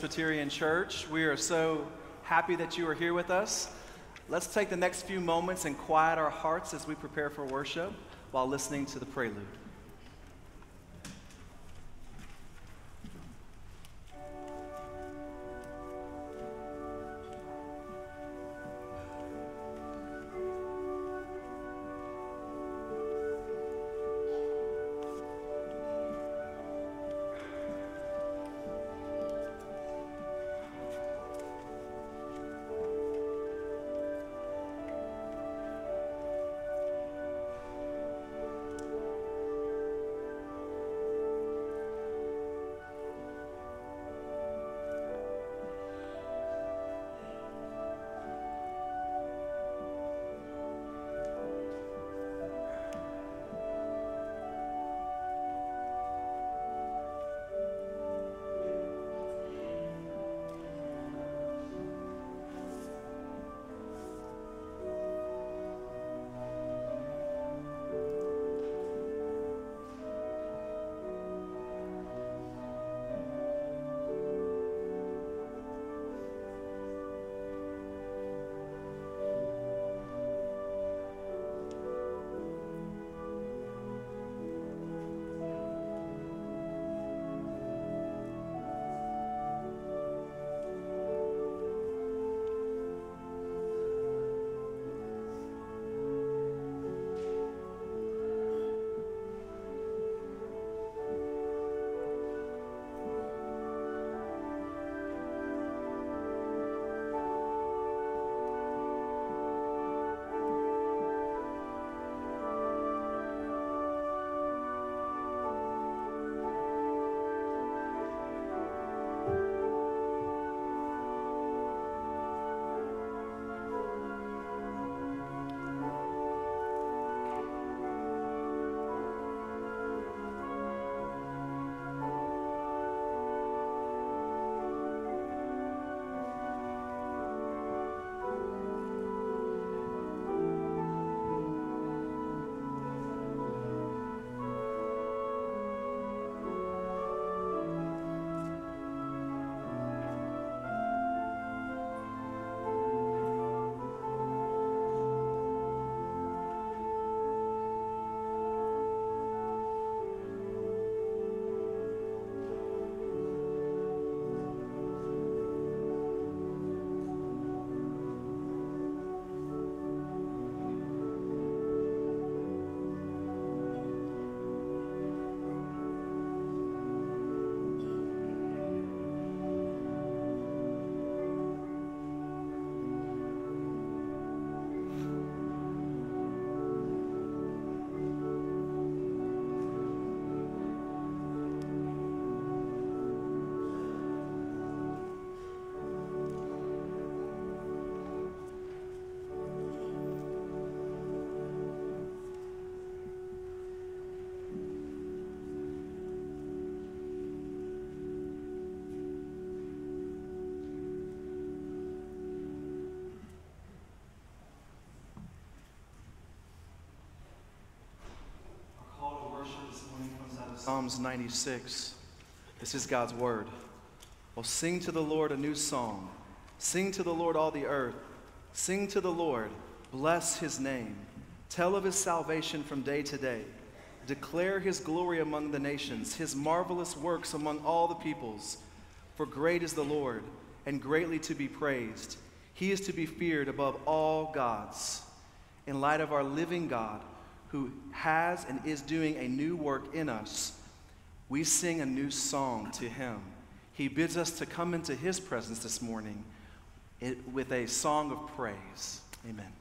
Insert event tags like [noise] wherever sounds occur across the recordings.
Presbyterian Church. We are so happy that you are here with us. Let's take the next few moments and quiet our hearts as we prepare for worship while listening to the prelude. Psalms 96. This is God's word. Well, sing to the Lord a new song. Sing to the Lord all the earth. Sing to the Lord. Bless his name. Tell of his salvation from day to day. Declare his glory among the nations, his marvelous works among all the peoples. For great is the Lord, and greatly to be praised. He is to be feared above all gods. In light of our living God, who has and is doing a new work in us, we sing a new song to him. He bids us to come into his presence this morning with a song of praise. Amen.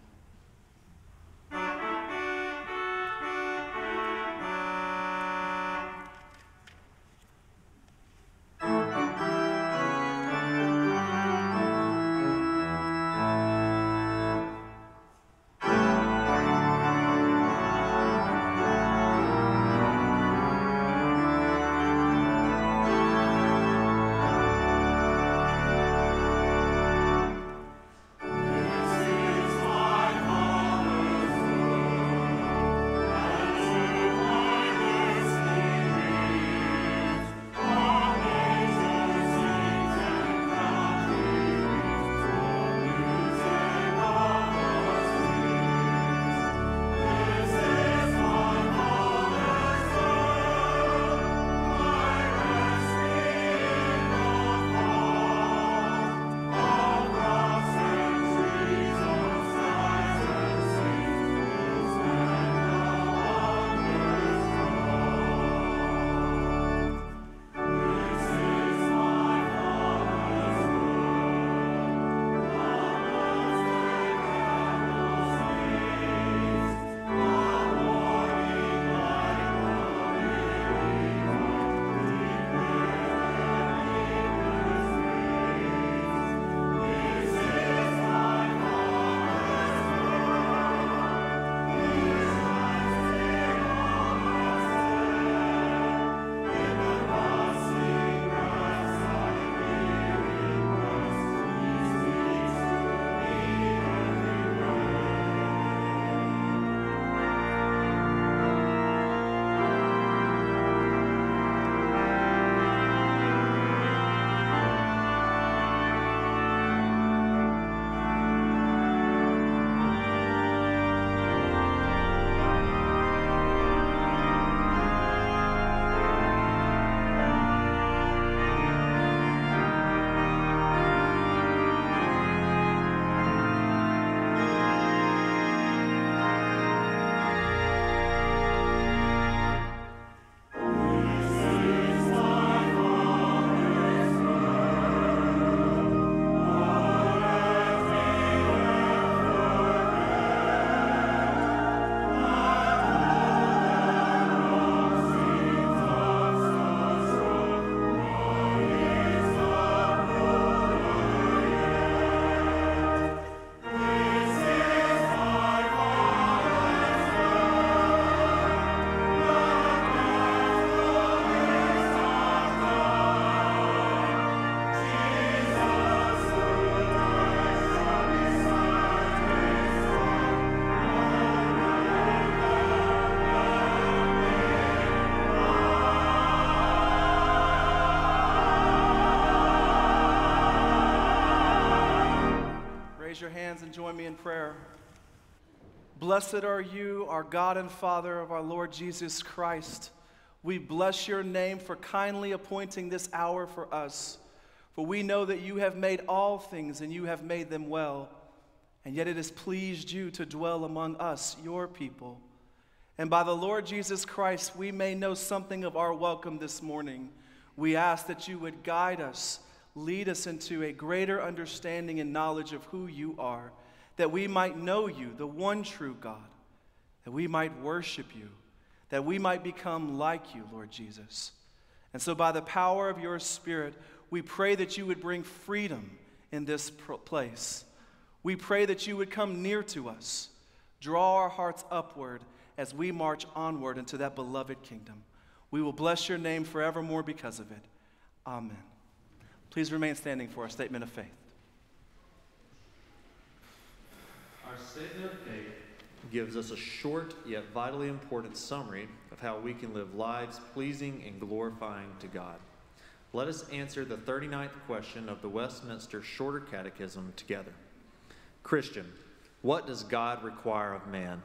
Blessed are you, our God and Father of our Lord Jesus Christ. We bless your name for kindly appointing this hour for us. For we know that you have made all things and you have made them well. And yet it has pleased you to dwell among us, your people. And by the Lord Jesus Christ, we may know something of our welcome this morning. We ask that you would guide us, lead us into a greater understanding and knowledge of who you are, that we might know you, the one true God, that we might worship you, that we might become like you, Lord Jesus. And so, by the power of your Spirit, we pray that you would bring freedom in this place. We pray that you would come near to us, draw our hearts upward as we march onward into that beloved kingdom. We will bless your name forevermore because of it. Amen. Please remain standing for our statement of faith. Our statement of faith gives us a short yet vitally important summary of how we can live lives pleasing and glorifying to God. Let us answer the 39th question of the Westminster Shorter Catechism together. Christian, what does God require of man?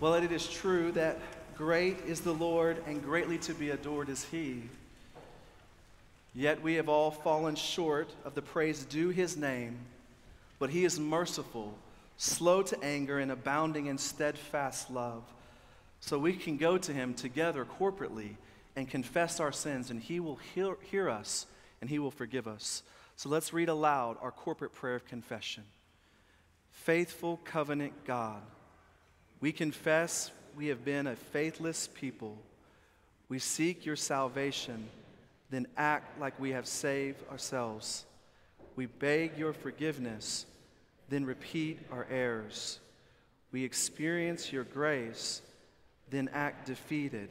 Well, it is true that great is the Lord and greatly to be adored is he. Yet we have all fallen short of the praise due his name, but he is merciful, slow to anger, and abounding in steadfast love. So we can go to him together corporately and confess our sins, and he will hear, hear us and he will forgive us. So let's read aloud our corporate prayer of confession. Faithful covenant God we confess we have been a faithless people. We seek your salvation, then act like we have saved ourselves. We beg your forgiveness, then repeat our errors. We experience your grace, then act defeated.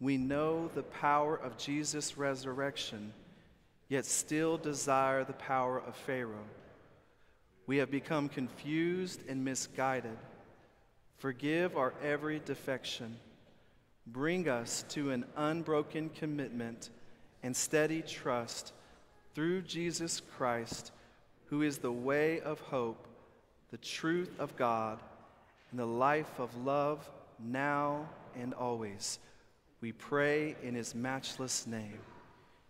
We know the power of Jesus' resurrection, yet still desire the power of Pharaoh. We have become confused and misguided. Forgive our every defection. Bring us to an unbroken commitment and steady trust through Jesus Christ, who is the way of hope, the truth of God, and the life of love now and always. We pray in his matchless name.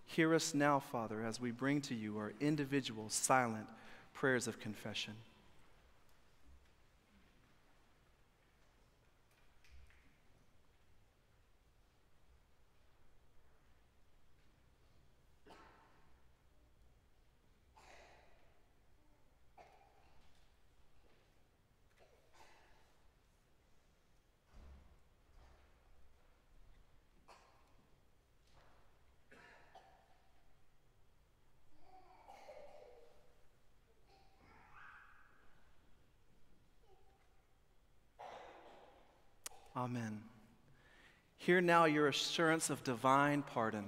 Hear us now, Father, as we bring to you our individual silent prayers of confession. Amen. Hear now your assurance of divine pardon.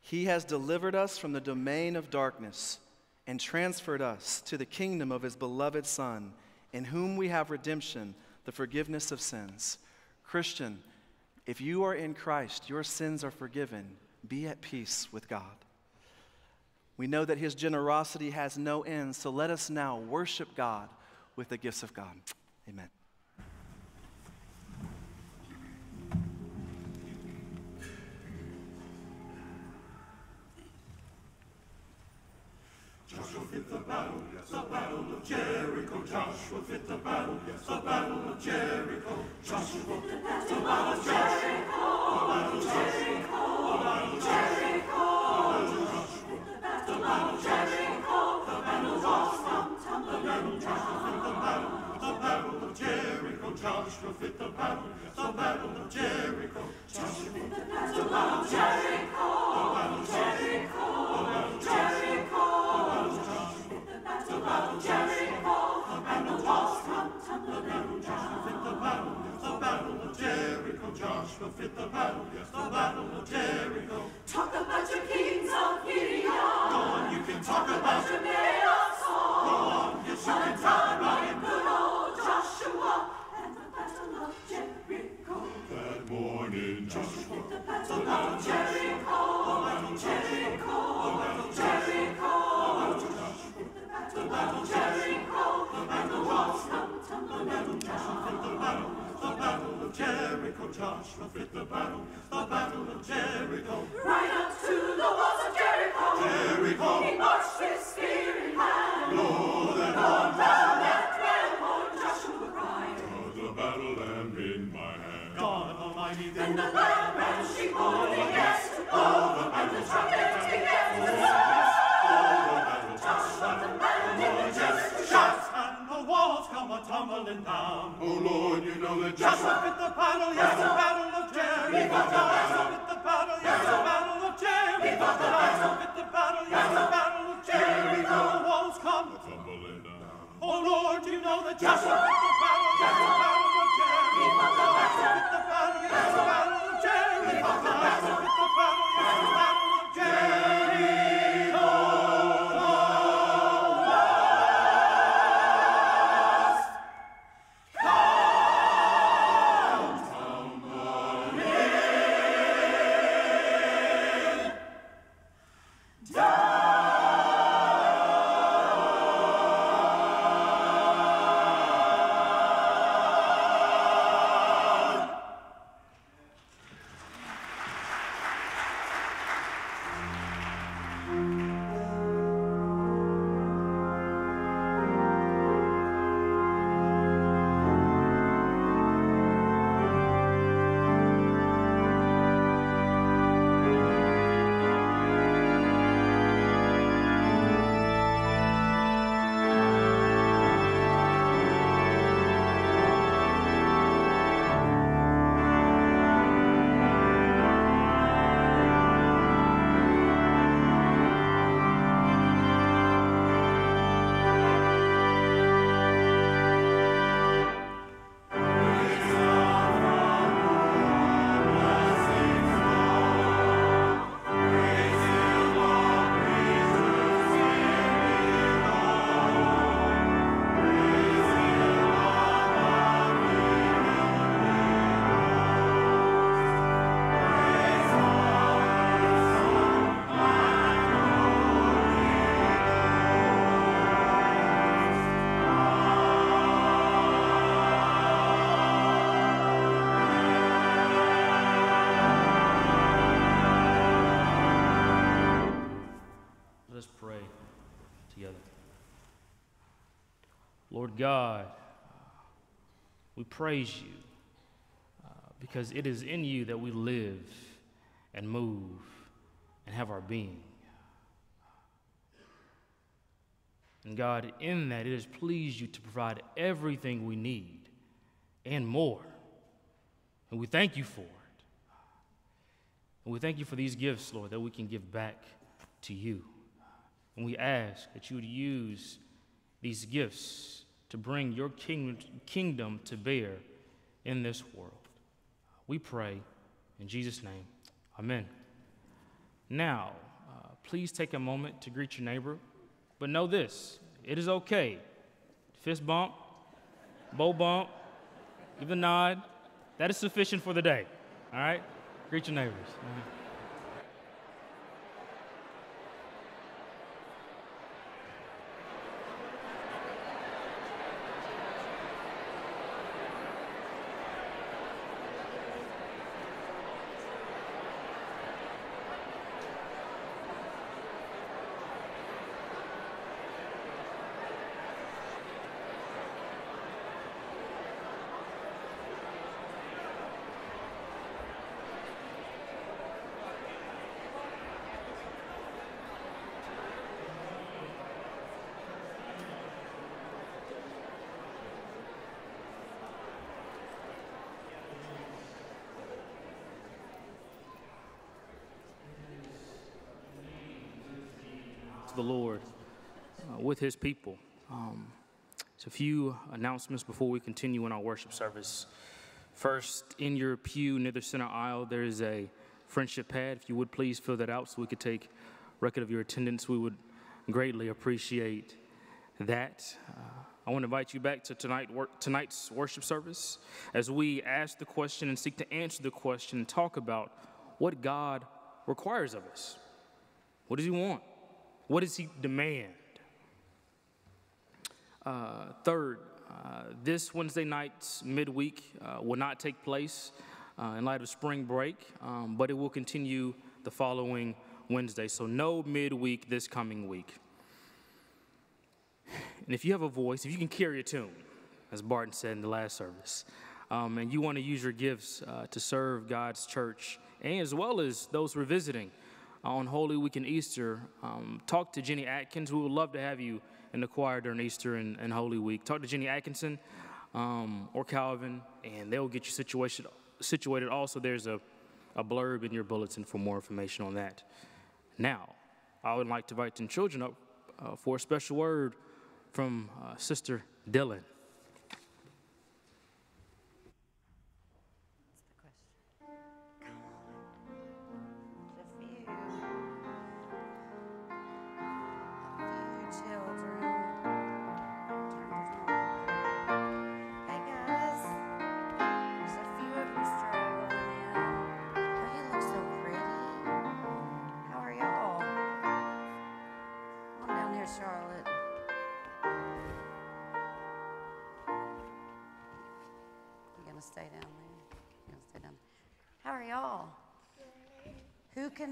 He has delivered us from the domain of darkness and transferred us to the kingdom of his beloved Son, in whom we have redemption, the forgiveness of sins. Christian, if you are in Christ, your sins are forgiven. Be at peace with God. We know that his generosity has no end, so let us now worship God with the gifts of God. Amen. Fit the battle, yes, the battle of Jericho. Joshua fit the battle, yes, the battle of Jericho. Joshua fit the battle of Jericho. The battle of Jericho. The battle of Jericho. The battle of Jericho. The battle of Joshua. The battle of fit the battle. The battle of Jericho. Joshua fit the battle, the battle of Jericho. Joshua fit the battle. The battle of Jericho. Yes, the battle of Jericho. Talk about your kings of Gideon. Go on, you can talk about your it. men of Saul. Go on, yes, you can talk about it. Good old Joshua and the battle of Jericho. That morning, Joshua, The battle of Jericho. The battle of Jericho. The battle of Jericho. The battle of Jericho. The battle of Joshua. The battle of Joshua. fit the battle, the battle of Jericho, Joshua fit the battle, the battle of Jericho. Right up to the walls of Jericho. Jericho. He marched with spear in hand. Oh, that Lord, thou that dwell, Lord Joshua cried. the battle lamb in my hand. God Almighty, Then the loud battle she boldly guessed. Oh, and the trumpet began. Tumbling down. Oh Lord, you know that Joshua fit the battle, yes, the battle of Jericho. Joshua fit the battle, yes, the battle of Jericho. Joshua fit the battle, yes, the battle of Jericho. The walls come tumbling down. Oh Lord, you know that Joshua fit the battle, yes, the battle of Jericho. Joshua fit the battle, yes, the battle of God, we praise you uh, because it is in you that we live and move and have our being. And God, in that, it has pleased you to provide everything we need and more. And we thank you for it. And we thank you for these gifts, Lord, that we can give back to you. And we ask that you would use these gifts to bring your kingdom, kingdom to bear in this world. We pray in Jesus' name. Amen. Now, uh, please take a moment to greet your neighbor, but know this it is okay. Fist bump, bow bump, give a nod. That is sufficient for the day. All right? Greet your neighbors. To the Lord uh, with his people. Um, a few announcements before we continue in our worship service. First, in your pew near the center aisle, there is a friendship pad. If you would please fill that out so we could take record of your attendance, we would greatly appreciate that. Uh, I want to invite you back to tonight, tonight's worship service as we ask the question and seek to answer the question and talk about what God requires of us. What does He want? What does He demand? Uh, third, uh, this Wednesday night's midweek uh, will not take place uh, in light of spring break, um, but it will continue the following Wednesday. So, no midweek this coming week. And if you have a voice, if you can carry a tune, as Barton said in the last service, um, and you want to use your gifts uh, to serve God's church, and as well as those who are visiting on Holy Week and Easter, um, talk to Jenny Atkins. We would love to have you in the choir during Easter and, and Holy Week. Talk to Jenny Atkinson um, or Calvin, and they'll get you situated. situated. Also, there's a, a blurb in your bulletin for more information on that. Now, I would like to invite the children up uh, for a special word from uh, Sister Dylan.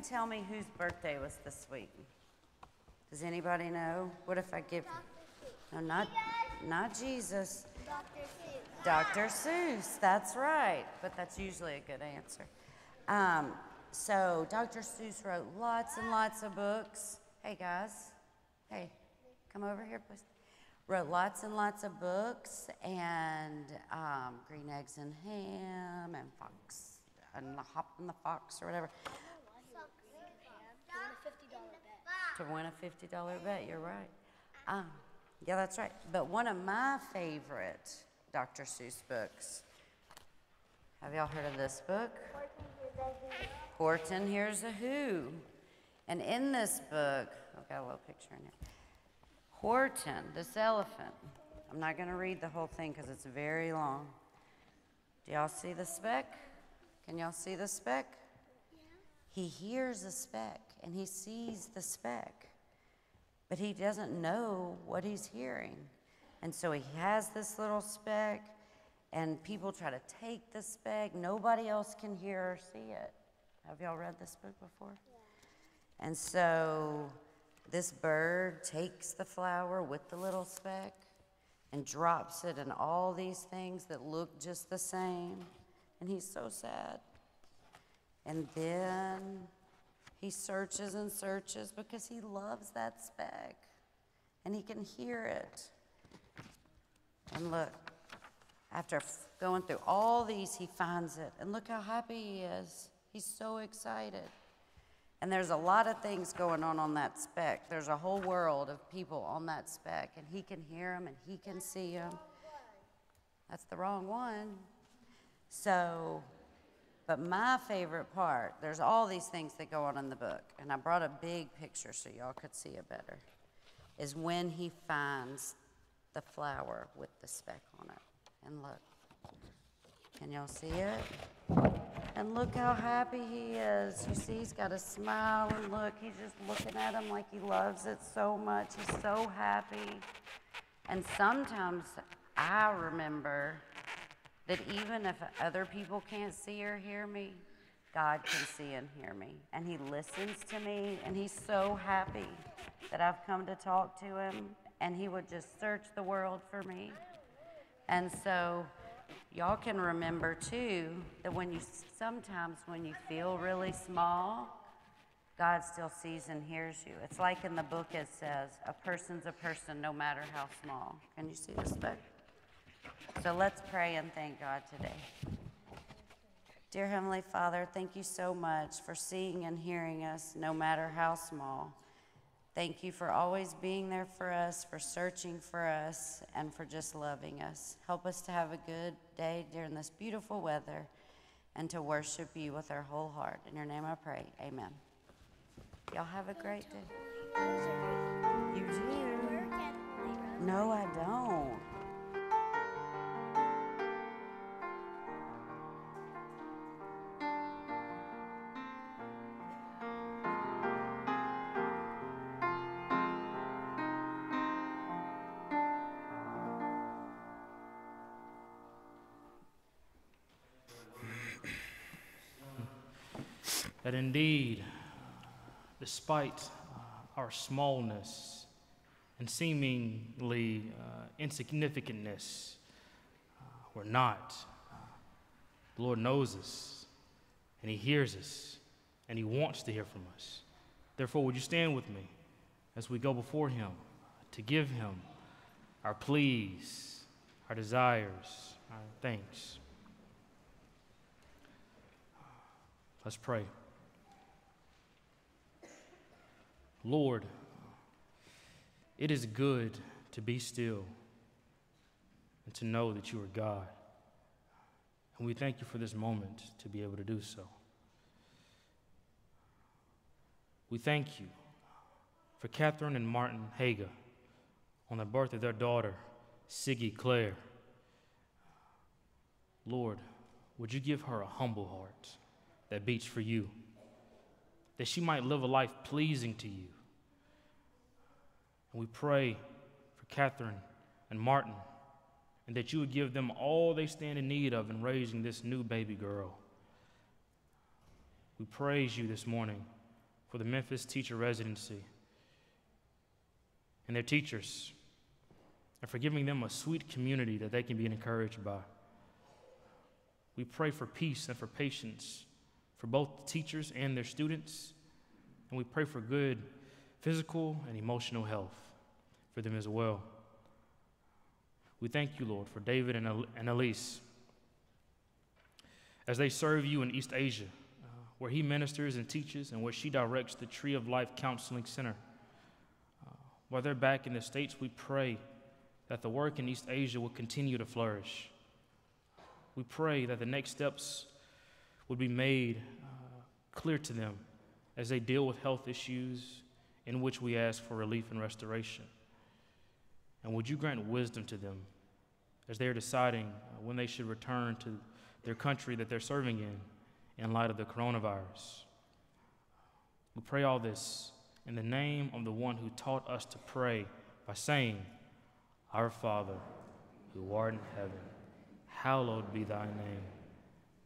Can tell me whose birthday was this week? Does anybody know? What if I give? No, not not Jesus. Dr. Seuss, that's right, but that's usually a good answer. Um, so, Dr. Seuss wrote lots and lots of books. Hey, guys, hey, come over here, please. Wrote lots and lots of books, and um, Green Eggs and Ham, and Fox, and the Hop and the Fox, or whatever. To win a $50 bet, you're right. Um, yeah, that's right. But one of my favorite Dr. Seuss books. Have y'all heard of this book? Horton Hears a Who. And in this book, I've got a little picture in here. Horton, this elephant, I'm not going to read the whole thing because it's very long. Do y'all see the speck? Can y'all see the speck? He hears a speck and he sees the speck, but he doesn't know what he's hearing. And so he has this little speck, and people try to take the speck. Nobody else can hear or see it. Have y'all read this book before? And so this bird takes the flower with the little speck and drops it in all these things that look just the same. And he's so sad. And then he searches and searches because he loves that speck and he can hear it. And look, after going through all these, he finds it. And look how happy he is. He's so excited. And there's a lot of things going on on that speck. There's a whole world of people on that speck, and he can hear them and he can see them. That's the wrong one. So, But my favorite part, there's all these things that go on in the book, and I brought a big picture so y'all could see it better, is when he finds the flower with the speck on it. And look, can y'all see it? And look how happy he is. You see, he's got a smile, and look, he's just looking at him like he loves it so much. He's so happy. And sometimes I remember that even if other people can't see or hear me, God can see and hear me. And He listens to me, and He's so happy that I've come to talk to Him, and He would just search the world for me. And so, y'all can remember too that when you sometimes when you feel really small, God still sees and hears you. It's like in the book it says, a person's a person no matter how small. Can you see this book? So let's pray and thank God today. Dear Heavenly Father, thank you so much for seeing and hearing us no matter how small. Thank you for always being there for us, for searching for us, and for just loving us. Help us to have a good day during this beautiful weather and to worship you with our whole heart. In your name I pray. Amen. Y'all have a great day. You do? No, I don't. That indeed, despite uh, our smallness and seemingly uh, insignificantness, uh, we're not. the Lord knows us, and He hears us, and He wants to hear from us. Therefore, would you stand with me as we go before Him to give Him our pleas, our desires, our thanks? Let's pray. Lord, it is good to be still and to know that you are God. And we thank you for this moment to be able to do so. We thank you for Catherine and Martin Haga on the birth of their daughter, Siggy Claire. Lord, would you give her a humble heart that beats for you? That she might live a life pleasing to you. And we pray for Catherine and Martin, and that you would give them all they stand in need of in raising this new baby girl. We praise you this morning for the Memphis teacher residency and their teachers, and for giving them a sweet community that they can be encouraged by. We pray for peace and for patience for both the teachers and their students. And we pray for good physical and emotional health for them as well. We thank you, Lord, for David and, and Elise as they serve you in East Asia, uh, where he ministers and teaches, and where she directs the Tree of Life Counseling Center. Uh, while they're back in the States, we pray that the work in East Asia will continue to flourish. We pray that the next steps would be made uh, clear to them as they deal with health issues in which we ask for relief and restoration. And would you grant wisdom to them as they are deciding uh, when they should return to their country that they're serving in in light of the coronavirus? We pray all this in the name of the one who taught us to pray by saying, Our Father, who art in heaven, hallowed be thy name.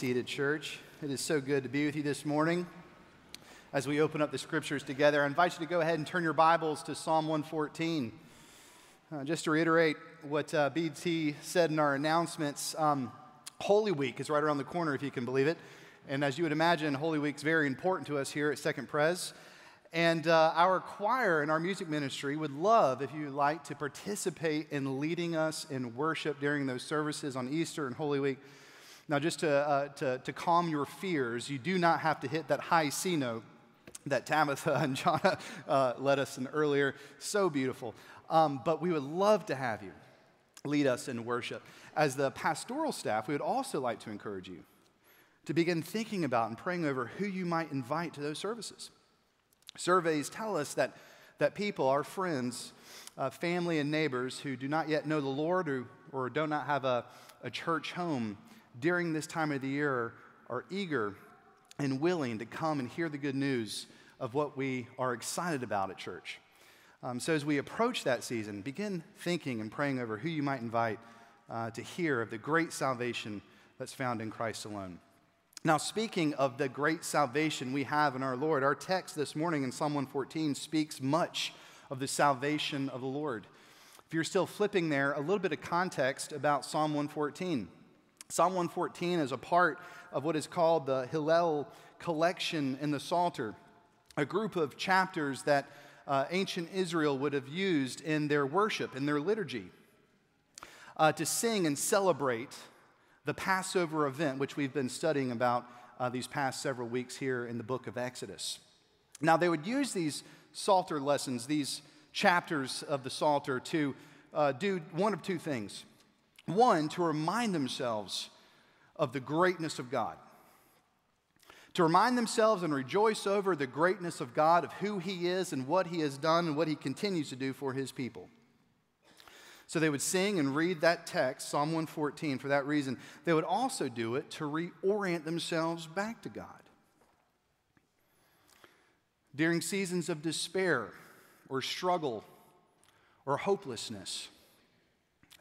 Seated, church. It is so good to be with you this morning. As we open up the scriptures together, I invite you to go ahead and turn your Bibles to Psalm 114. Uh, just to reiterate what uh, BT said in our announcements, um, Holy Week is right around the corner, if you can believe it. And as you would imagine, Holy Week is very important to us here at Second Pres. And uh, our choir and our music ministry would love if you'd like to participate in leading us in worship during those services on Easter and Holy Week. Now, just to, uh, to, to calm your fears, you do not have to hit that high C note that Tabitha [laughs] and John uh, led us in earlier. So beautiful. Um, but we would love to have you lead us in worship. As the pastoral staff, we would also like to encourage you to begin thinking about and praying over who you might invite to those services. Surveys tell us that, that people, our friends, uh, family, and neighbors who do not yet know the Lord or, or do not have a, a church home during this time of the year are eager and willing to come and hear the good news of what we are excited about at church. Um, so, as we approach that season, begin thinking and praying over who you might invite uh, to hear of the great salvation that's found in Christ alone. Now, speaking of the great salvation we have in our Lord, our text this morning in Psalm 114 speaks much of the salvation of the Lord. If you're still flipping there, a little bit of context about Psalm 114. Psalm 114 is a part of what is called the Hallel collection in the Psalter, a group of chapters that uh, ancient Israel would have used in their worship, in their liturgy, uh, to sing and celebrate the Passover event, which we've been studying about uh, these past several weeks here in the book of Exodus. Now, they would use these Psalter lessons, these chapters of the Psalter, to uh, do one of two things. One, to remind themselves of the greatness of God, to remind themselves and rejoice over the greatness of God, of who He is and what He has done and what He continues to do for His people. So they would sing and read that text, Psalm 114, for that reason. They would also do it to reorient themselves back to God. During seasons of despair or struggle or hopelessness,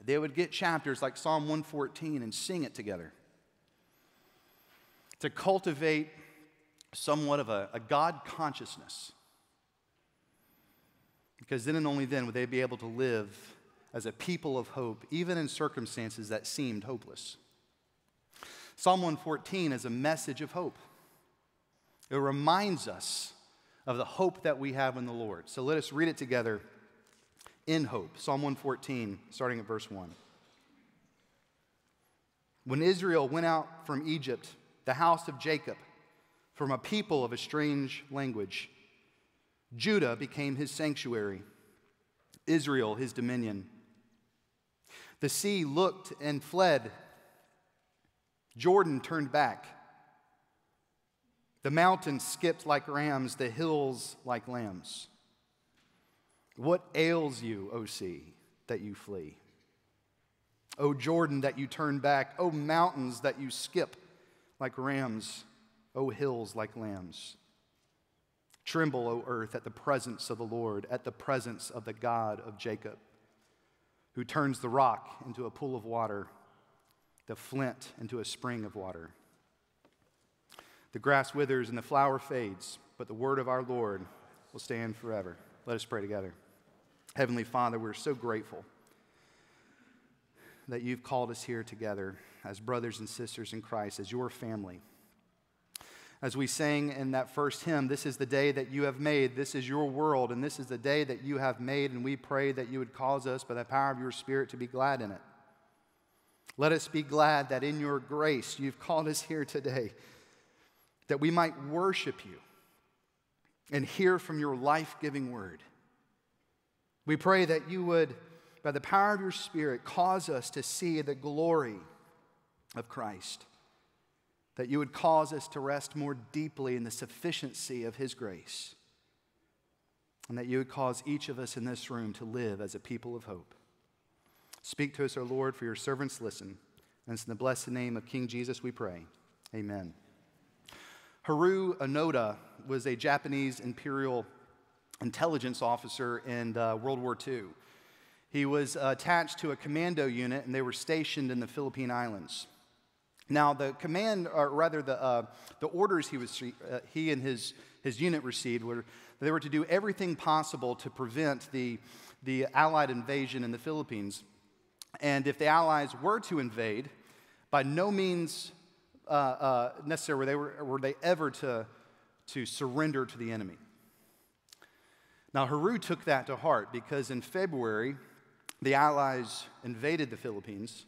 they would get chapters like Psalm 114 and sing it together to cultivate somewhat of a, a God consciousness. Because then and only then would they be able to live as a people of hope, even in circumstances that seemed hopeless. Psalm 114 is a message of hope. It reminds us of the hope that we have in the Lord. So let us read it together in hope. Psalm 114, starting at verse 1. When Israel went out from Egypt, the house of Jacob, from a people of a strange language, Judah became his sanctuary, Israel his dominion. The sea looked and fled. Jordan turned back. The mountains skipped like rams, the hills like lambs. What ails you, O sea, that you flee? O Jordan, that you turn back. O mountains, that you skip like rams. O hills like lambs. Tremble, O earth, at the presence of the Lord, at the presence of the God of Jacob who turns the rock into a pool of water, the flint into a spring of water. The grass withers and the flower fades, but the word of our Lord will stand forever. Let us pray together. Heavenly Father, we're so grateful that you've called us here together as brothers and sisters in Christ, as your family. As we sang in that first hymn, this is the day that you have made, this is your world, and this is the day that you have made, and we pray that you would cause us, by the power of your Spirit, to be glad in it. Let us be glad that in your grace you've called us here today, that we might worship you and hear from your life giving word. We pray that you would, by the power of your Spirit, cause us to see the glory of Christ that you would cause us to rest more deeply in the sufficiency of His grace, and that you would cause each of us in this room to live as a people of hope. Speak to us, our Lord, for your servants listen. And it's in the blessed name of King Jesus we pray. Amen. Haru Onoda was a Japanese imperial intelligence officer in uh, World War II. He was attached to a commando unit, and they were stationed in the Philippine Islands. Now, the command, or rather, the, uh, the orders he, was, uh, he and his, his unit received were they were to do everything possible to prevent the, the Allied invasion in the Philippines. And if the Allies were to invade, by no means uh, uh, necessarily were they, were, were they ever to, to surrender to the enemy. Now, Heru took that to heart because in February, the Allies invaded the Philippines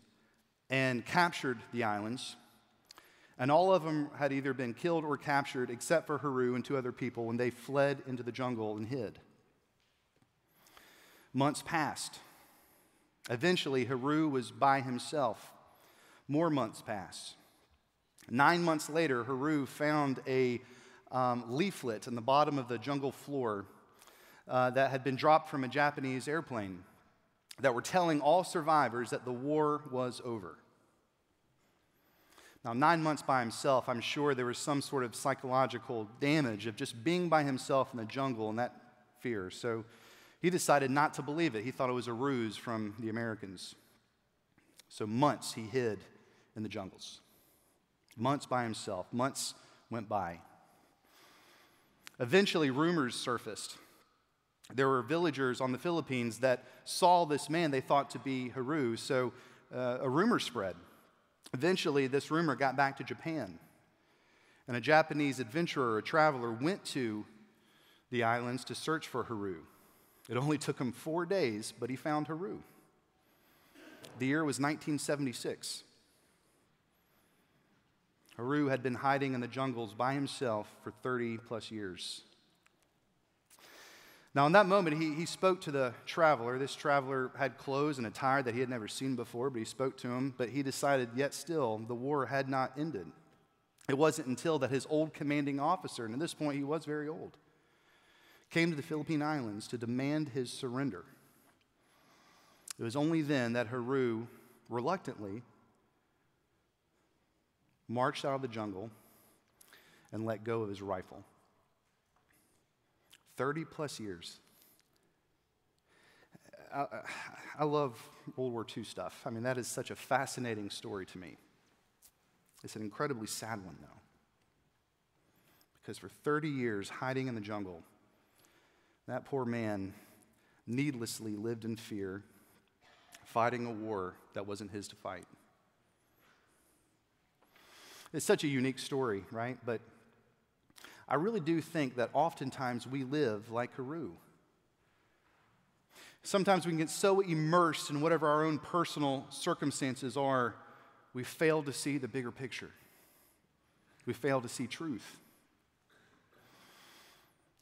and captured the islands. And all of them had either been killed or captured, except for Heru and two other people, when they fled into the jungle and hid. Months passed. Eventually, Heru was by himself. More months passed. Nine months later, Heru found a um, leaflet in the bottom of the jungle floor uh, that had been dropped from a Japanese airplane that were telling all survivors that the war was over. Now, nine months by himself, I'm sure there was some sort of psychological damage of just being by himself in the jungle and that fear. So he decided not to believe it. He thought it was a ruse from the Americans. So, months he hid in the jungles. Months by himself. Months went by. Eventually, rumors surfaced. There were villagers on the Philippines that saw this man they thought to be Heru, so uh, a rumor spread. Eventually, this rumor got back to Japan, and a Japanese adventurer, a traveler, went to the islands to search for Heru. It only took him four days, but he found Heru. The year was 1976. Heru had been hiding in the jungles by himself for 30 plus years. Now, in that moment, he, he spoke to the traveler. This traveler had clothes and attire that he had never seen before, but he spoke to him. But he decided, yet still, the war had not ended. It wasn't until that his old commanding officer, and at this point he was very old, came to the Philippine Islands to demand his surrender. It was only then that Heru reluctantly marched out of the jungle and let go of his rifle. 30 plus years. I, I, love World War II stuff. I mean, that is such a fascinating story to me. It's an incredibly sad one, though. Because for 30 years, hiding in the jungle, that poor man needlessly lived in fear, fighting a war that wasn't his to fight. It's such a unique story, right? But I really do think that oftentimes we live like Heru. Sometimes we can get so immersed in whatever our own personal circumstances are, we fail to see the bigger picture. We fail to see truth.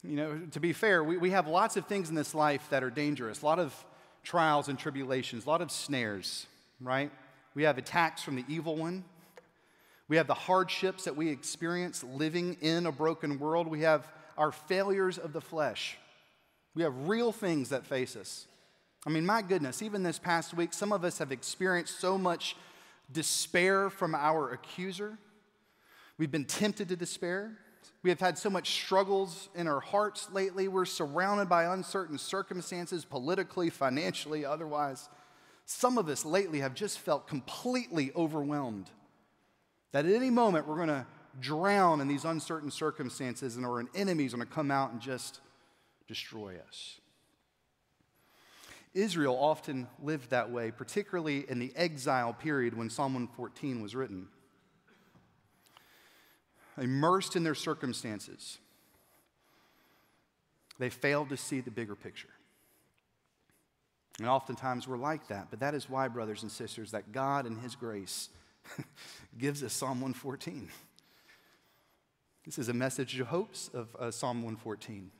You know, to be fair, we, we have lots of things in this life that are dangerous, a lot of trials and tribulations, a lot of snares, right? We have attacks from the evil one. We have the hardships that we experience living in a broken world. We have our failures of the flesh. We have real things that face us. I mean, my goodness, even this past week, some of us have experienced so much despair from our accuser. We've been tempted to despair. We have had so much struggles in our hearts lately. We're surrounded by uncertain circumstances, politically, financially, otherwise. Some of us lately have just felt completely overwhelmed. That at any moment we're going to drown in these uncertain circumstances and our enemies are going to come out and just destroy us. Israel often lived that way, particularly in the exile period when Psalm 114 was written. Immersed in their circumstances, they failed to see the bigger picture. And oftentimes we're like that, but that is why, brothers and sisters, that God in His grace [laughs] gives us Psalm 114. This is a message of hopes of uh, Psalm 114.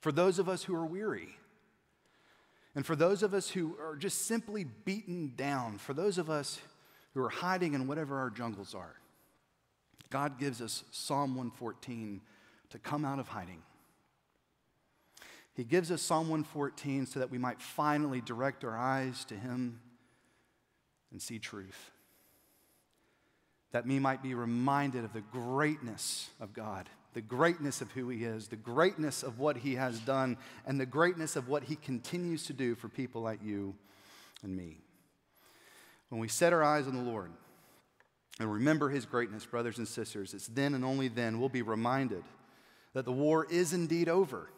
For those of us who are weary, and for those of us who are just simply beaten down, for those of us who are hiding in whatever our jungles are, God gives us Psalm 114 to come out of hiding. He gives us Psalm 114 so that we might finally direct our eyes to Him and see truth that we might be reminded of the greatness of God, the greatness of who He is, the greatness of what He has done, and the greatness of what He continues to do for people like you and me. When we set our eyes on the Lord, and remember his greatness, brothers and sisters, it's then and only then we'll be reminded that the war is indeed over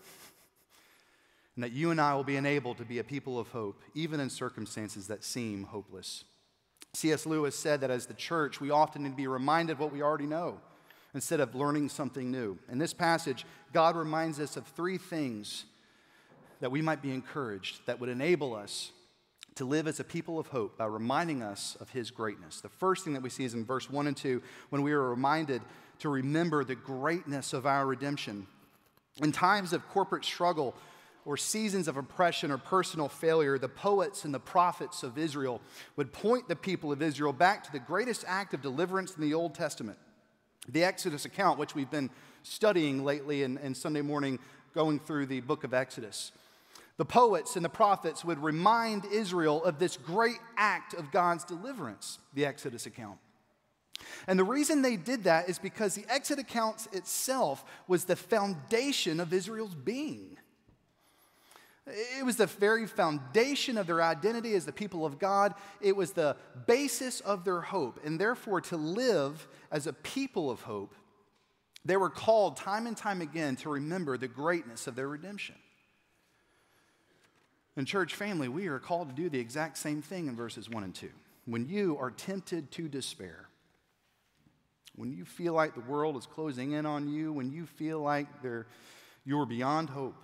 and that you and I will be enabled to be a people of hope, even in circumstances that seem hopeless. C.S. Lewis said that as the church, we often need to be reminded of what we already know instead of learning something new. In this passage, God reminds us of three things that we might be encouraged that would enable us to live as a people of hope by reminding us of his greatness. The first thing that we see is in verse 1 and 2 when we are reminded to remember the greatness of our redemption. In times of corporate struggle, or seasons of oppression or personal failure, the poets and the prophets of Israel would point the people of Israel back to the greatest act of deliverance in the Old Testament, the Exodus account, which we've been studying lately And Sunday morning, going through the book of Exodus. The poets and the prophets would remind Israel of this great act of God's deliverance, the Exodus account. And the reason they did that is because the Exodus account itself was the foundation of Israel's being. It was the very foundation of their identity as the people of God. It was the basis of their hope. And therefore, to live as a people of hope, they were called time and time again to remember the greatness of their redemption. In church family, we are called to do the exact same thing in verses 1 and 2. When you are tempted to despair, when you feel like the world is closing in on you, when you feel like you're beyond hope,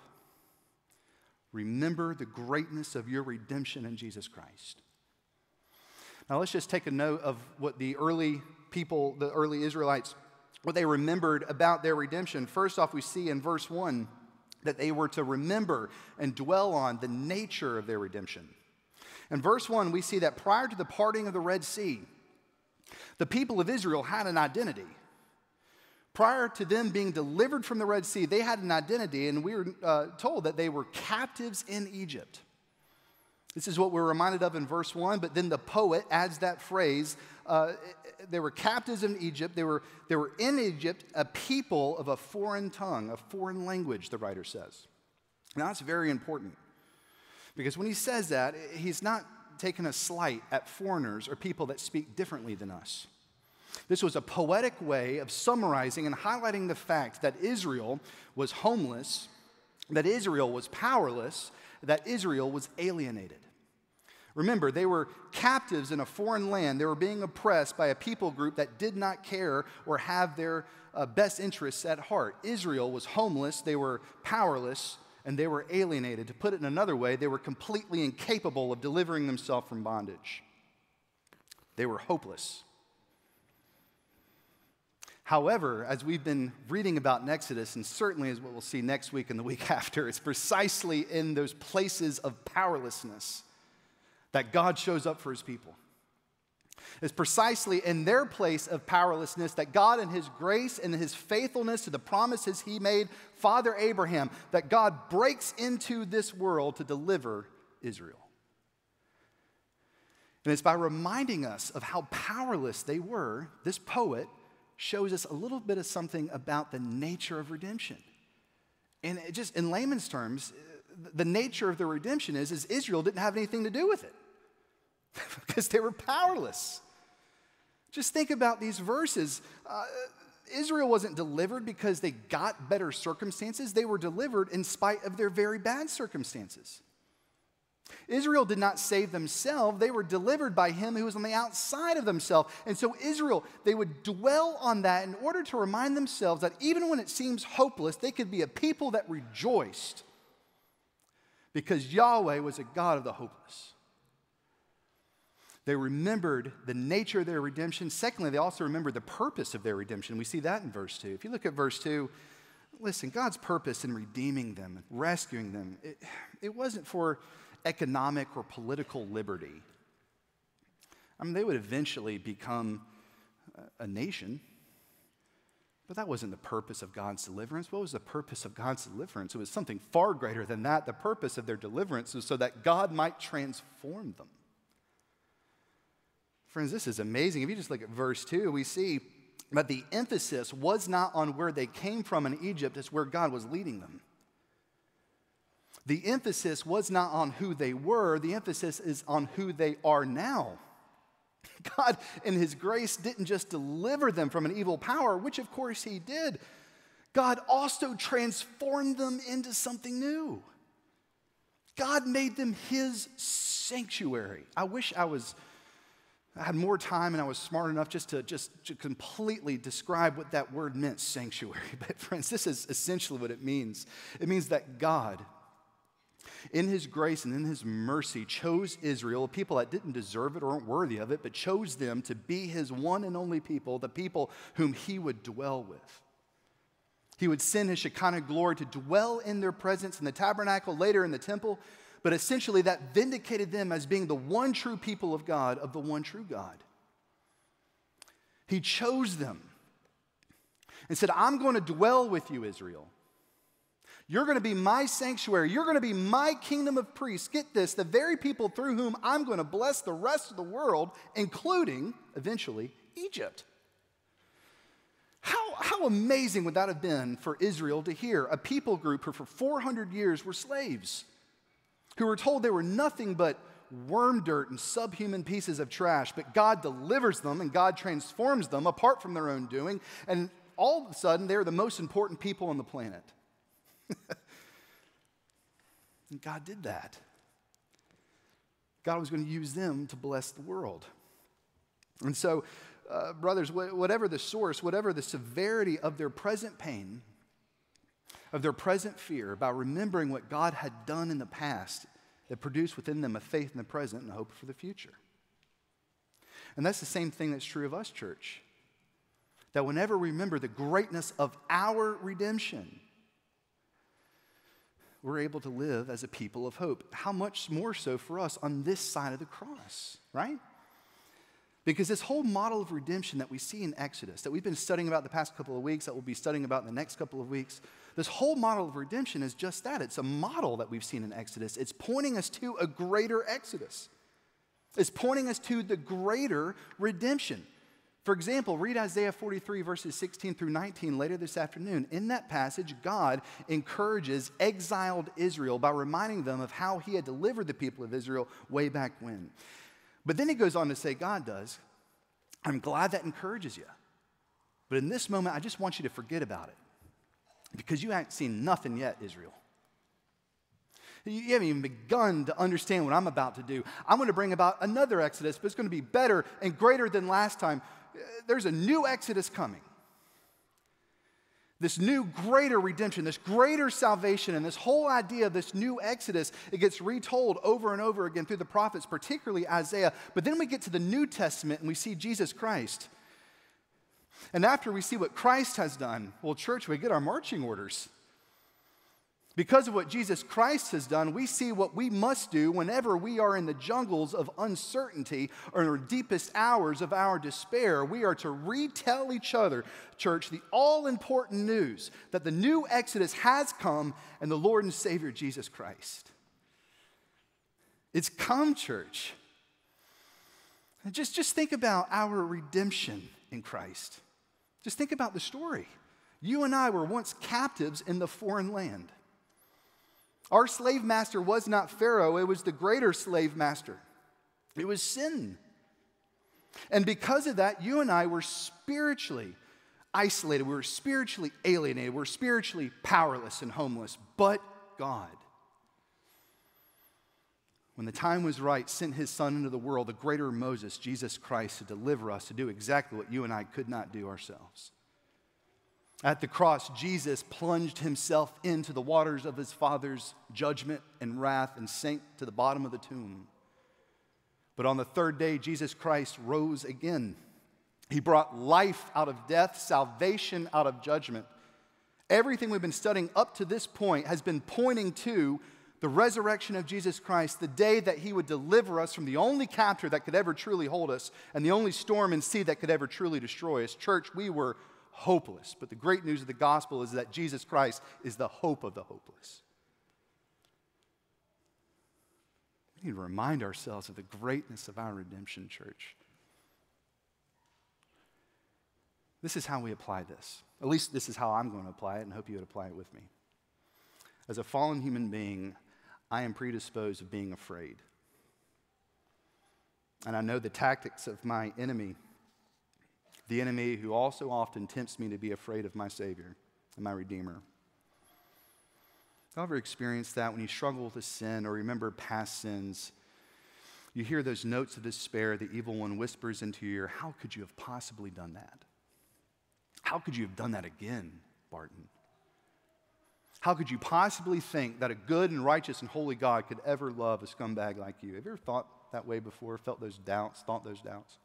remember the greatness of your redemption in Jesus Christ. Now, let's just take a note of what the early people, the early Israelites, what they remembered about their redemption. First off, we see in verse 1 that they were to remember and dwell on the nature of their redemption. In verse 1, we see that prior to the parting of the Red Sea, the people of Israel had an identity. Prior to them being delivered from the Red Sea, they had an identity, and we were uh, told that they were captives in Egypt. This is what we're reminded of in verse 1, but then the poet adds that phrase uh, they were captives in Egypt. They were, they were in Egypt, a people of a foreign tongue, a foreign language, the writer says. Now, that's very important because when he says that, he's not taking a slight at foreigners or people that speak differently than us. This was a poetic way of summarizing and highlighting the fact that Israel was homeless, that Israel was powerless, that Israel was alienated. Remember, they were captives in a foreign land. They were being oppressed by a people group that did not care or have their uh, best interests at heart. Israel was homeless, they were powerless, and they were alienated. To put it in another way, they were completely incapable of delivering themselves from bondage. They were hopeless. However, as we've been reading about in Exodus, and certainly as what we'll see next week and the week [laughs] after, it's precisely in those places of powerlessness that God shows up for his people. It's precisely in their place of powerlessness that God, in his grace and his faithfulness to the promises he made Father Abraham, that God breaks into this world to deliver Israel. And it's by reminding us of how powerless they were, this poet shows us a little bit of something about the nature of redemption. And just in layman's terms, the nature of the redemption is, is Israel didn't have anything to do with it. [laughs] because they were powerless. Just think about these verses. Uh, Israel wasn't delivered because they got better circumstances, they were delivered in spite of their very bad circumstances. Israel did not save themselves, they were delivered by him who was on the outside of themselves. And so, Israel, they would dwell on that in order to remind themselves that even when it seems hopeless, they could be a people that rejoiced because Yahweh was a God of the hopeless. They remembered the nature of their redemption. Secondly, they also remembered the purpose of their redemption. We see that in verse 2. If you look at verse 2, listen, God's purpose in redeeming them, rescuing them, it, it wasn't for economic or political liberty. I mean, they would eventually become a nation, but that wasn't the purpose of God's deliverance. What was the purpose of God's deliverance? It was something far greater than that. The purpose of their deliverance was so that God might transform them. Friends, this is amazing. If you just look at verse 2, we see that the emphasis was not on where they came from in Egypt, it's where God was leading them. The emphasis was not on who they were, the emphasis is on who they are now. [laughs] God, in His grace, didn't just deliver them from an evil power, which of course He did. God also transformed them into something new. God made them His sanctuary. I wish I was. I had more time and I was smart enough just to just to completely describe what that word meant, sanctuary. [laughs] But friends, this is essentially what it means. It means that God, in his grace and in his mercy, chose Israel, a people that didn't deserve it or weren't worthy of it, but chose them to be his one and only people, the people whom he would dwell with. He would send his Shekinah glory to dwell in their presence in the tabernacle, later in the temple, but essentially that vindicated them as being the one true people of God, of the one true God. He chose them and said, I'm going to dwell with you, Israel. You're going to be my sanctuary. You're going to be my kingdom of priests. Get this the very people through whom I'm going to bless the rest of the world, including, eventually, Egypt. How, how amazing would that have been for Israel to hear a people group who for 400 years were slaves, who were told they were nothing but worm dirt and subhuman pieces of trash, but God delivers them and God transforms them apart from their own doing, and all of a sudden they're the most important people on the planet. [laughs] and God did that. God was going to use them to bless the world. And so, uh, brothers, wh- whatever the source, whatever the severity of their present pain, of their present fear, about remembering what God had done in the past, that produced within them a faith in the present and a hope for the future. And that's the same thing that's true of us, church. That whenever we remember the greatness of our redemption, we're able to live as a people of hope. How much more so for us on this side of the cross, right? Because this whole model of redemption that we see in Exodus, that we've been studying about the past couple of weeks, that we'll be studying about in the next couple of weeks, this whole model of redemption is just that. It's a model that we've seen in Exodus. It's pointing us to a greater Exodus, it's pointing us to the greater redemption. For example, read Isaiah 43, verses 16 through 19 later this afternoon. In that passage, God encourages exiled Israel by reminding them of how he had delivered the people of Israel way back when. But then he goes on to say, God does, I'm glad that encourages you. But in this moment, I just want you to forget about it because you haven't seen nothing yet, Israel. You haven't even begun to understand what I'm about to do. I'm going to bring about another Exodus, but it's going to be better and greater than last time there's a new Exodus coming. This new greater redemption, this greater salvation, and this whole idea of this new Exodus, it gets retold over and over again through the prophets, particularly Isaiah. But then we get to the New Testament and we see Jesus Christ. And after we see what Christ has done, well, church, we get our marching orders. Because of what Jesus Christ has done, we see what we must do whenever we are in the jungles of uncertainty or in the deepest hours of our despair. We are to retell each other, church, the all important news that the new Exodus has come and the Lord and Savior Jesus Christ. It's come, church. Just, just think about our redemption in Christ. Just think about the story. You and I were once captives in the foreign land. Our slave master was not Pharaoh, it was the greater slave master. It was sin. And because of that, you and I were spiritually isolated. We were spiritually alienated. We were spiritually powerless and homeless. But God, when the time was right, sent his son into the world, the greater Moses, Jesus Christ, to deliver us, to do exactly what you and I could not do ourselves. At the cross, Jesus plunged himself into the waters of his Father's judgment and wrath and sank to the bottom of the tomb. But on the third day, Jesus Christ rose again. He brought life out of death, salvation out of judgment. Everything we've been studying up to this point has been pointing to the resurrection of Jesus Christ, the day that he would deliver us from the only captor that could ever truly hold us and the only storm and sea that could ever truly destroy us. Church, we were hopeless. But the great news of the gospel is that Jesus Christ is the hope of the hopeless. We need to remind ourselves of the greatness of our redemption, church. This is how we apply this. At least, this is how I'm going to apply it, and hope you would apply it with me. As a fallen human being, I am predisposed of being afraid. and I know the tactics of my enemy, the enemy who also often tempts me to be afraid of my Savior and my Redeemer. Have you ever experienced that when you struggle with a sin or remember past sins? You hear those notes of despair the evil one whispers into your ear. How could you have possibly done that? How could you have done that again, Barton? How could you possibly think that a good and righteous and holy God could ever love a scumbag like you? Have you ever thought that way before? Felt those doubts? Thought those doubts?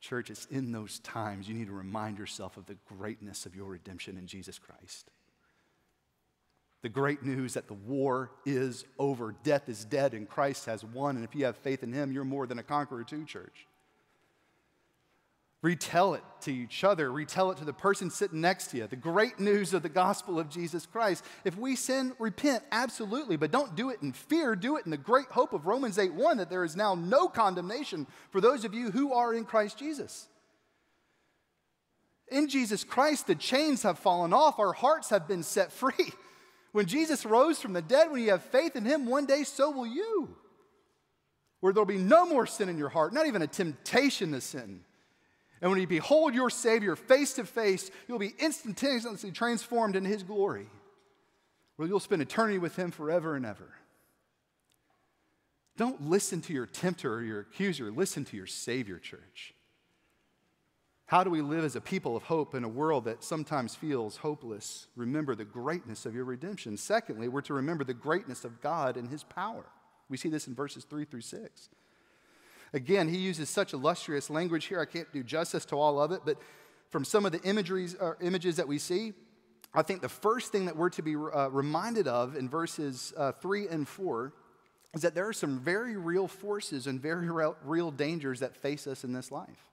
Church, it's in those times you need to remind yourself of the greatness of your redemption in Jesus Christ. The great news that the war is over, death is dead, and Christ has won. And if you have faith in Him, you're more than a conqueror, too, church. Retell it to each other, retell it to the person sitting next to you. The great news of the gospel of Jesus Christ. If we sin, repent, absolutely, but don't do it in fear. Do it in the great hope of Romans 8 1 that there is now no condemnation for those of you who are in Christ Jesus. In Jesus Christ, the chains have fallen off, our hearts have been set [laughs] free. When Jesus rose from the dead, when you have faith in him, one day so will you. Where there'll be no more sin in your heart, not even a temptation to sin. And when you behold your Savior face to face, you'll be instantaneously transformed in his glory, where you'll spend eternity with him forever and ever. Don't listen to your tempter or your accuser, listen to your Savior, church. How do we live as a people of hope in a world that sometimes feels hopeless? Remember the greatness of your redemption. Secondly, we're to remember the greatness of God and his power. We see this in verses 3 through 6. Again, he uses such illustrious language here. I can't do justice to all of it, but from some of the imageries, uh, images that we see, I think the first thing that we're to be uh, reminded of in verses uh, 3 and 4 is that there are some very real forces and very real dangers that face us in this life.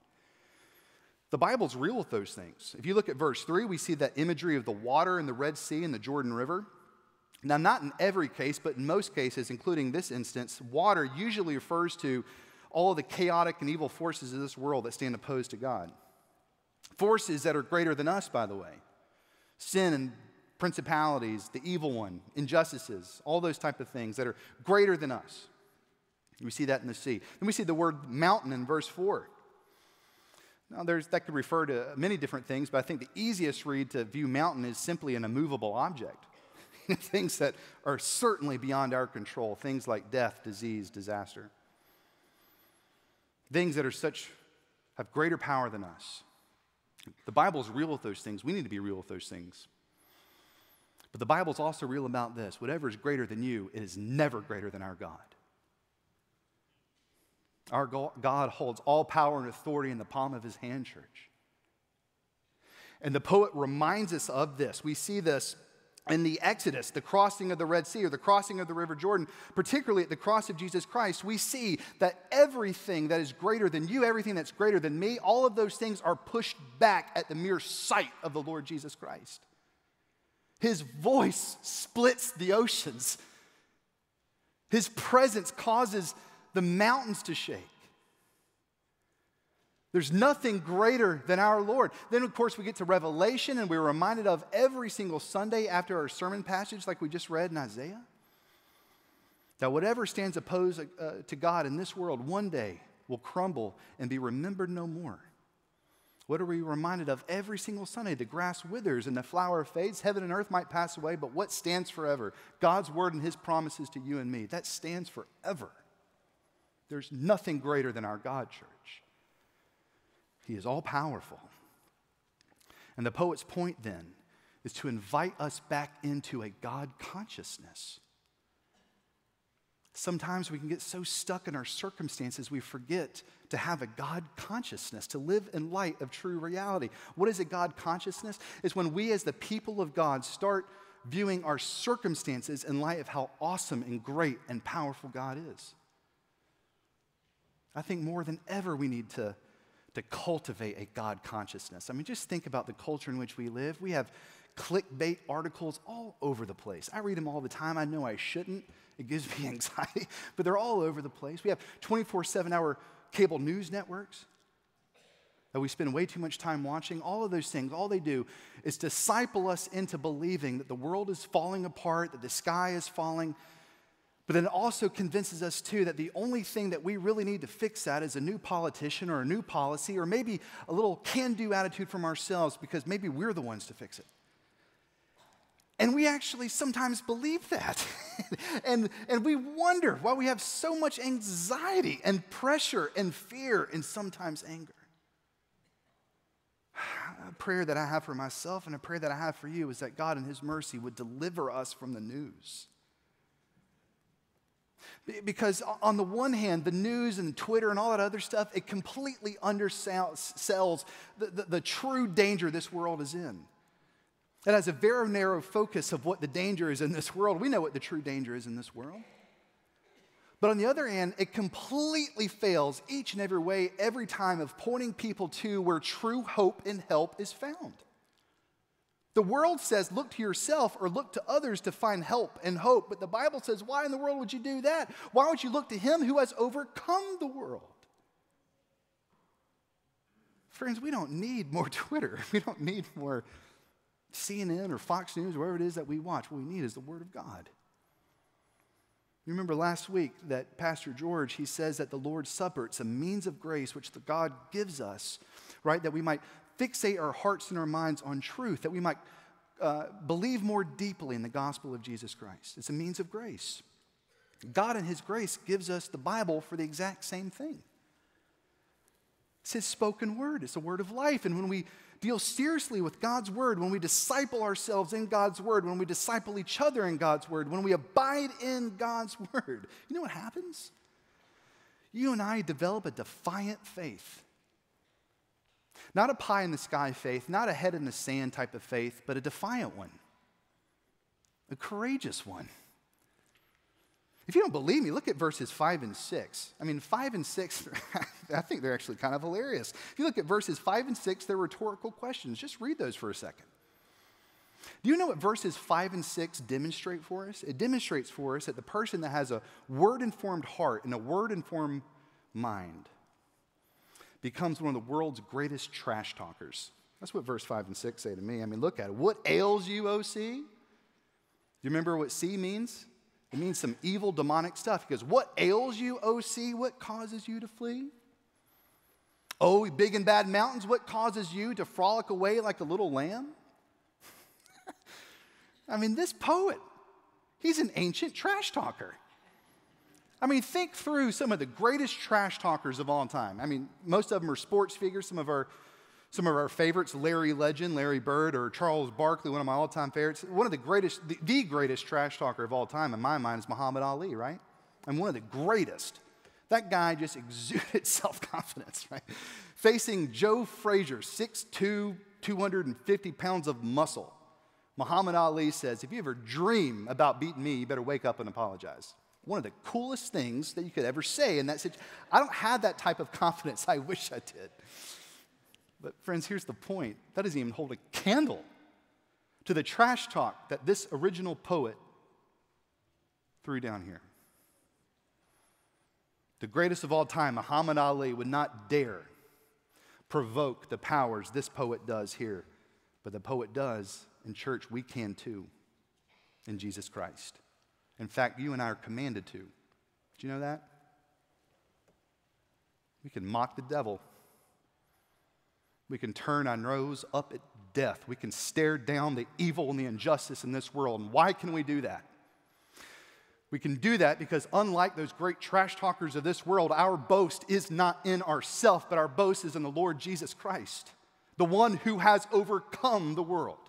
The Bible's real with those things. If you look at verse 3, we see that imagery of the water in the Red Sea and the Jordan River. Now, not in every case, but in most cases, including this instance, water usually refers to all of the chaotic and evil forces of this world that stand opposed to God. Forces that are greater than us, by the way. Sin and principalities, the evil one, injustices, all those type of things that are greater than us. We see that in the sea. Then we see the word mountain in verse 4. Now, there's, that could refer to many different things, but I think the easiest read to view mountain is simply an immovable object. [laughs] things that are certainly beyond our control, things like death, disease, disaster. Things that are such, have greater power than us. The Bible's real with those things. We need to be real with those things. But the Bible's also real about this whatever is greater than you, it is never greater than our God. Our God holds all power and authority in the palm of his hand, church. And the poet reminds us of this. We see this in the Exodus, the crossing of the Red Sea or the crossing of the River Jordan, particularly at the cross of Jesus Christ. We see that everything that is greater than you, everything that's greater than me, all of those things are pushed back at the mere sight of the Lord Jesus Christ. His voice splits the oceans. His presence causes the mountains to shake. There's nothing greater than our Lord. Then, of course, we get to Revelation, and we're reminded of every single Sunday after our sermon passage, like we just read in Isaiah, that whatever stands opposed uh, to God in this world one day will crumble and be remembered no more. What are we reminded of every single Sunday? The grass withers and the flower fades. Heaven and earth might pass away, but what stands forever? God's word and his promises to you and me. That stands forever. There's nothing greater than our God, church. He is all powerful. And the poet's point then is to invite us back into a God consciousness. Sometimes we can get so stuck in our circumstances, we forget to have a God consciousness, to live in light of true reality. What is a God consciousness? Is when we, as the people of God, start viewing our circumstances in light of how awesome and great and powerful God is. I think more than ever we need to, to cultivate a God consciousness. I mean, just think about the culture in which we live. We have clickbait articles all over the place. I read them all the time. I know I shouldn't, it gives me [laughs] anxiety, but they're all over the place. We have 24 7 hour cable news networks that we spend way too much time watching. All of those things, all they do is disciple us into believing that the world is falling apart, that the sky is falling. But then it also convinces us, too, that the only thing that we really need to fix that is a new politician or a new policy or maybe a little can do attitude from ourselves because maybe we're the ones to fix it. And we actually sometimes believe that. [laughs] and, and we wonder why we have so much anxiety and pressure and fear and sometimes anger. A prayer that I have for myself and a prayer that I have for you is that God in His mercy would deliver us from the news. Because on the one hand, the news and Twitter and all that other stuff, it completely undersells the, the, the true danger this world is in. It has a very narrow focus of what the danger is in this world. We know what the true danger is in this world. But on the other hand, it completely fails each and every way, every time of pointing people to where true hope and help is found. The world says, look to yourself or look to others to find help and hope. But the Bible says, why in the world would you do that? Why would you look to him who has overcome the world? Friends, we don't need more [laughs] Twitter. We don't need more CNN or Fox News or whatever it is that we watch. What we need is the Word of God. You remember last week that Pastor George, he says that the Lord's Supper, it's a means of grace which the God gives us, right? That we might fixate our hearts and our minds on truth, that we might uh, believe more deeply in the gospel of Jesus Christ. It's a means of grace. God, in His grace, gives us the Bible for the exact same thing. It's His spoken word, it's a word of life. And when we deal seriously with God's word, when we disciple ourselves in God's word, when we disciple each other in God's word, when we abide in God's [laughs] word, you know what happens? You and I develop a defiant faith. Not a pie in the sky faith, not a head in the sand type of faith, but a defiant one, a courageous one. If you don't believe me, look at verses 5 and 6. I mean, 5 and 6, [laughs] I think they're actually kind of hilarious. If you look at verses 5 and 6, they're rhetorical questions. Just read those for a second. Do you know what verses 5 and 6 demonstrate for us? It demonstrates for us that the person that has a word informed heart and a word informed mind becomes one of the world's greatest trash talkers. That's what verse 5 and 6 say to me. I mean, look at it. What ails you, O sea? Do you remember what sea means? It means some evil demonic stuff. He goes, What ails you, O sea? What causes you to flee? Oh, big and bad mountains, what causes you to frolic away like a little lamb? [laughs] I mean, this poet, he's an ancient trash talker. I mean, think through some of the greatest trash talkers of all time. I mean, most of them are sports figures. Some of our some of our favorites, Larry Legend, Larry Bird, or Charles Barkley, one of my all time favorites. One of the greatest, the, the, greatest trash talker of all time, in my mind, is Muhammad Ali, right? And one of the greatest. That guy just exuded [laughs] self confidence, right? Facing Joe Frazier, 6'2, 250 pounds of muscle. Muhammad Ali says, If you ever dream about beating me, you better wake up and apologize. One of the coolest things that you could ever say in that situation. I don't have that type of confidence. [laughs] I wish I did. But, friends, here's the point that doesn't even hold a candle to the trash talk that this original poet threw down here. The greatest of all time, Muhammad Ali, would not dare provoke the powers this poet does here. But the poet does in church, we can too in Jesus Christ. In fact, you and I are commanded to. Do you know that? We can mock the devil we can turn our nose up at death. We can stare down the evil and the injustice in this world. And why can we do that? We can do that because, unlike those great trash talkers of this world, our boast is not in ourself, but our boast is in the Lord Jesus Christ, the one who has overcome the world,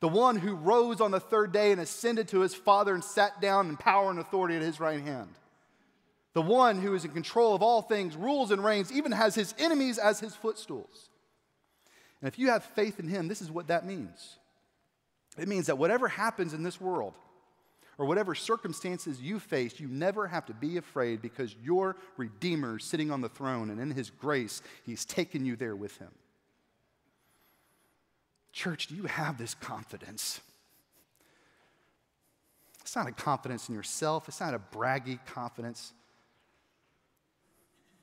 the one who rose on the third day and ascended to his Father and sat down in power and authority at his right hand the one who is in control of all things, rules and reigns, even has his enemies as his footstools. And if you have faith in him, this is what that means it means that whatever happens in this world, or whatever circumstances you face, you never have to be afraid because your Redeemer is sitting on the throne, and in His grace, He's taken you there with Him. Church, do you have this confidence? It's not a confidence in yourself, it's not a braggy confidence.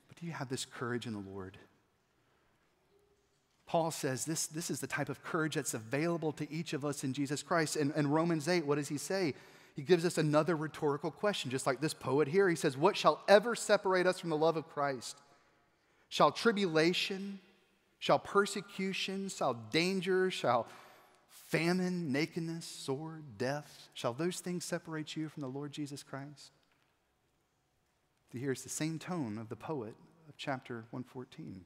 But do you have this courage in the Lord? Paul says this, this is the type of courage that's available to each of us in Jesus Christ. And in Romans 8, what does he say? he gives us another rhetorical question, just like this poet here. He says, What shall ever separate us from the love of Christ? Shall tribulation, shall persecution, shall danger, shall famine, nakedness, sword, death, shall those things separate you from the Lord Jesus Christ? It's the same tone of the poet of chapter 114.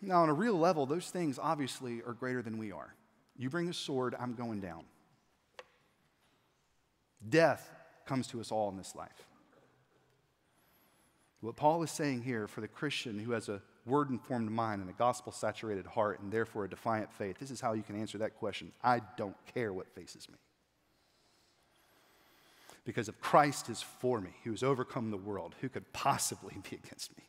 Now, on a real level, those things obviously are greater than we are. You bring a sword, I'm going down. Death comes to us all in this life. What Paul is saying here for the Christian who has a word informed mind and a gospel saturated heart and therefore a defiant faith, this is how you can answer that question. I don't care what faces me. Because if Christ is for me, who has overcome the world, who could possibly be against me?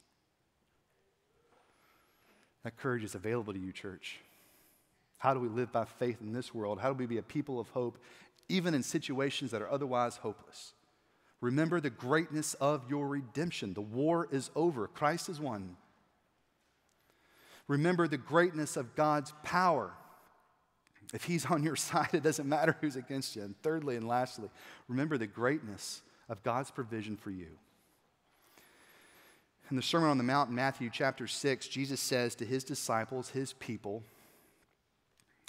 That courage is available to you, church. How do we live by faith in this world? How do we be a people of hope, even in situations that are otherwise hopeless? Remember the greatness of your redemption. The war is over, Christ is won. Remember the greatness of God's power. If He's on your [laughs] side, it doesn't matter who's against you. And thirdly and lastly, remember the greatness of God's provision for you. In the Sermon on the Mount Matthew chapter 6, Jesus says to his disciples, his people,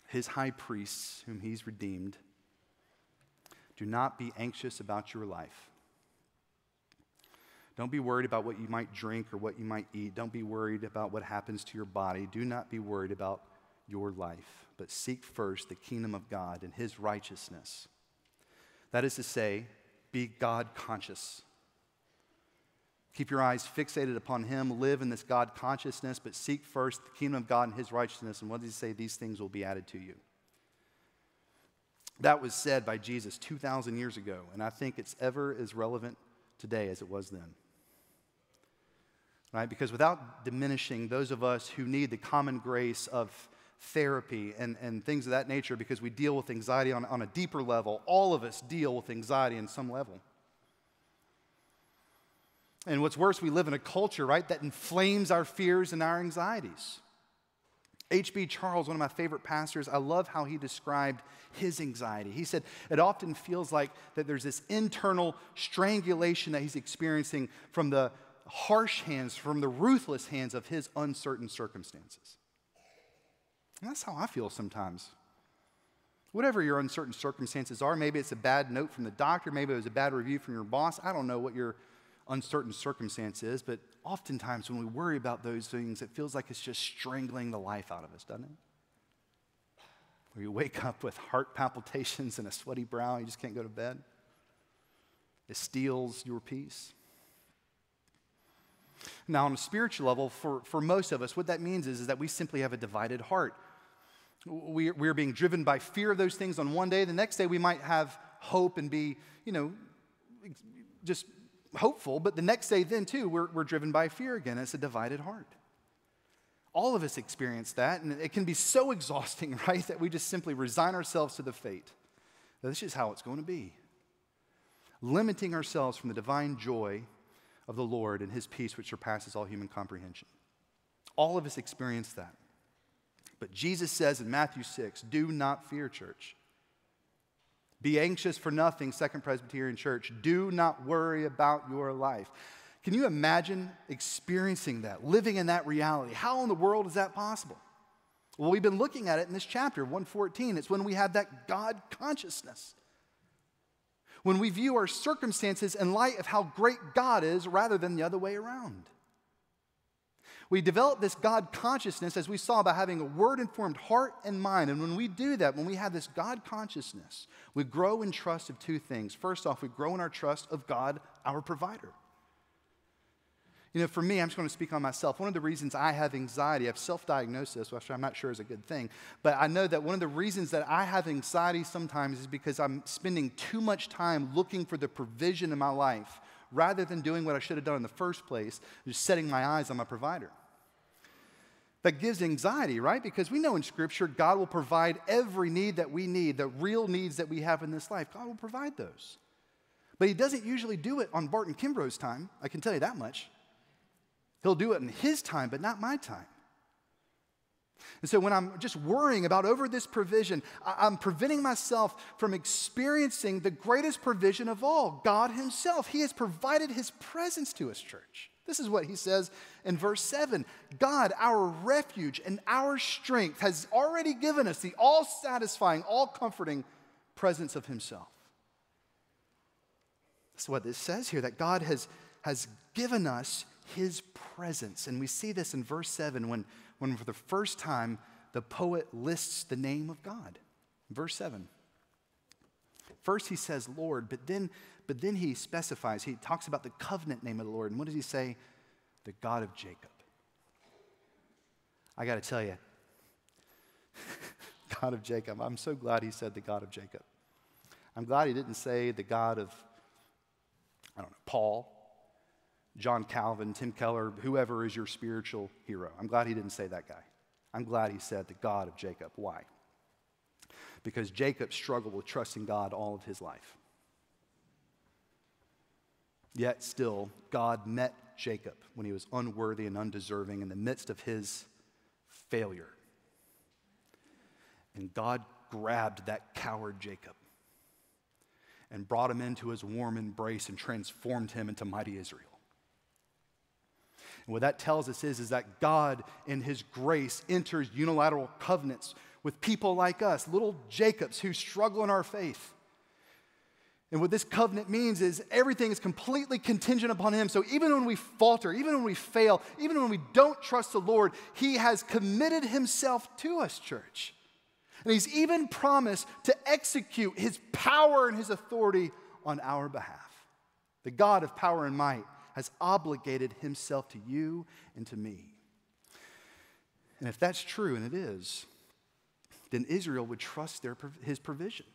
his high priests, whom he's redeemed, do not be anxious about your life. Don't be worried about what you might drink or what you might eat. Don't be worried about what happens to your body. Do not be worried about your life, but seek first the kingdom of God and his righteousness. That is to say, be God conscious. Keep your eyes fixated upon Him. Live in this God consciousness, but seek first the kingdom of God and His righteousness. And what does He say? These things will be added to you. That was said by Jesus 2,000 years ago, and I think it's ever as relevant today as it was then. Right? Because without diminishing those of us who need the common grace of therapy and, and things of that nature, because we deal with anxiety on, on a deeper level, all of us deal with anxiety in some level. And what's worse, we live in a culture, right, that inflames our fears and our anxieties. H.B. Charles, one of my favorite pastors, I love how he described his anxiety. He said it often feels like that there's this internal strangulation that he's experiencing from the harsh hands, from the ruthless hands of his uncertain circumstances. And that's how I feel sometimes. Whatever your uncertain circumstances are, maybe it's a bad note from the doctor, maybe it was a bad review from your boss. I don't know what your uncertain circumstance is, but oftentimes when we worry about those things, it feels like it's just strangling the life out of us, doesn't it? Where you wake up with heart palpitations and a sweaty brow, you just can't go to bed. It steals your peace. Now, on a spiritual level, for, for most of us, what that means is, is that we simply have a divided heart. We, we're being driven by fear of those things on one day. The next day, we might have hope and be, you know, just hopeful, but the next day, then too, we're, we're driven by fear again. It's a divided heart. All of us experience that, and it can be so [laughs] exhausting, right, that we just simply resign ourselves to the fate. That this is how it's going to be. Limiting ourselves from the divine joy of the Lord and his peace, which surpasses all human comprehension. All of us experience that. But Jesus says in Matthew 6 do not fear, church. Be anxious for nothing, Second Presbyterian Church. Do not worry about your life. Can you imagine experiencing that, living in that reality? How in the world is that possible? Well, we've been looking at it in this chapter, 114. It's when we have that God consciousness. When we view our circumstances in light of how great God is rather than the other way around. We develop this God consciousness, as we saw, by having a word informed heart and mind. And when we do that, when we have this God consciousness, we grow in trust of two things. First off, we grow in our trust of God, our provider. You know, for me, I'm just going to speak on myself. One of the reasons I have anxiety, I've self diagnosed this, which I'm not sure is a good thing, but I know that one of the reasons that I have anxiety sometimes is because I'm spending too much time looking for the provision in my life rather than doing what I should have done in the first place, just setting my eyes on my provider. That gives anxiety, right? Because we know in Scripture God will provide every need that we need, the real needs that we have in this life. God will provide those. But He doesn't usually do it on Barton Kimbrough's time, I can tell you that much. He'll do it in His time, but not my time. And so when I'm just worrying about over this provision, I'm preventing myself from experiencing the greatest provision of all God Himself. He has provided His presence to us, church. This is what He says in verse 7 God, our refuge and our strength, has already given us the all satisfying, all comforting presence of Himself. That's what this says here that God has, has given us His presence. And we see this in verse 7 when when for the first time the poet lists the name of God. Verse 7. First he says Lord, but then, but then he specifies, he talks about the covenant name of the Lord. And what does he say? The God of Jacob. I got to tell you, [laughs] God of Jacob, I'm so glad he said the God of Jacob. I'm glad he didn't say the God of, I don't know, Paul John Calvin, Tim Keller, whoever is your spiritual hero. I'm glad he didn't say that guy. I'm glad he said the God of Jacob. Why? Because Jacob struggled with trusting God all of his life. Yet still, God met Jacob when he was unworthy and undeserving in the midst of his failure. And God grabbed that coward Jacob and brought him into his warm embrace and transformed him into mighty Israel. And what that tells us is, is that God, in His grace, enters unilateral covenants with people like us, little Jacobs who struggle in our faith. And what this covenant means is everything is completely contingent upon Him. So even when we falter, even when we fail, even when we don't trust the Lord, He has committed Himself to us, church. And He's even promised to execute His power and His authority on our behalf. The God of power and might has obligated himself to you and to me. And if that's true, and it is, then Israel would trust their, his provision.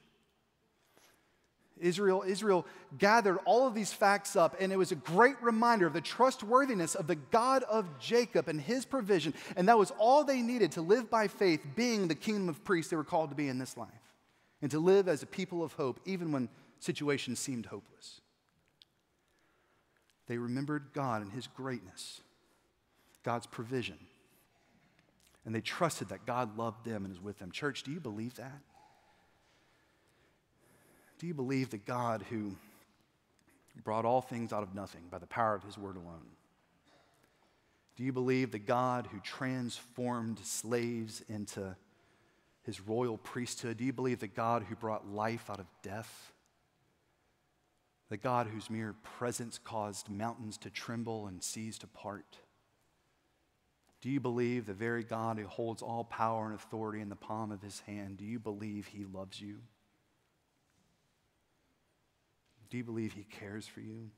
Israel, Israel gathered all of these facts up, and it was a great reminder of the trustworthiness of the God of Jacob and his provision. And that was all they needed to live by faith, being the kingdom of priests they were called to be in this life, and to live as a people of hope, even when situations seemed hopeless. They remembered God and His greatness, God's provision. And they trusted that God loved them and is with them. Church, do you believe that? Do you believe that God who brought all things out of nothing by the power of His word alone? Do you believe the God who transformed slaves into his royal priesthood? Do you believe the God who brought life out of death? The God whose mere presence caused mountains to tremble and seas to part? Do you believe the very God who holds all power and authority in the palm of his hand, do you believe he loves you? Do you believe he cares for you?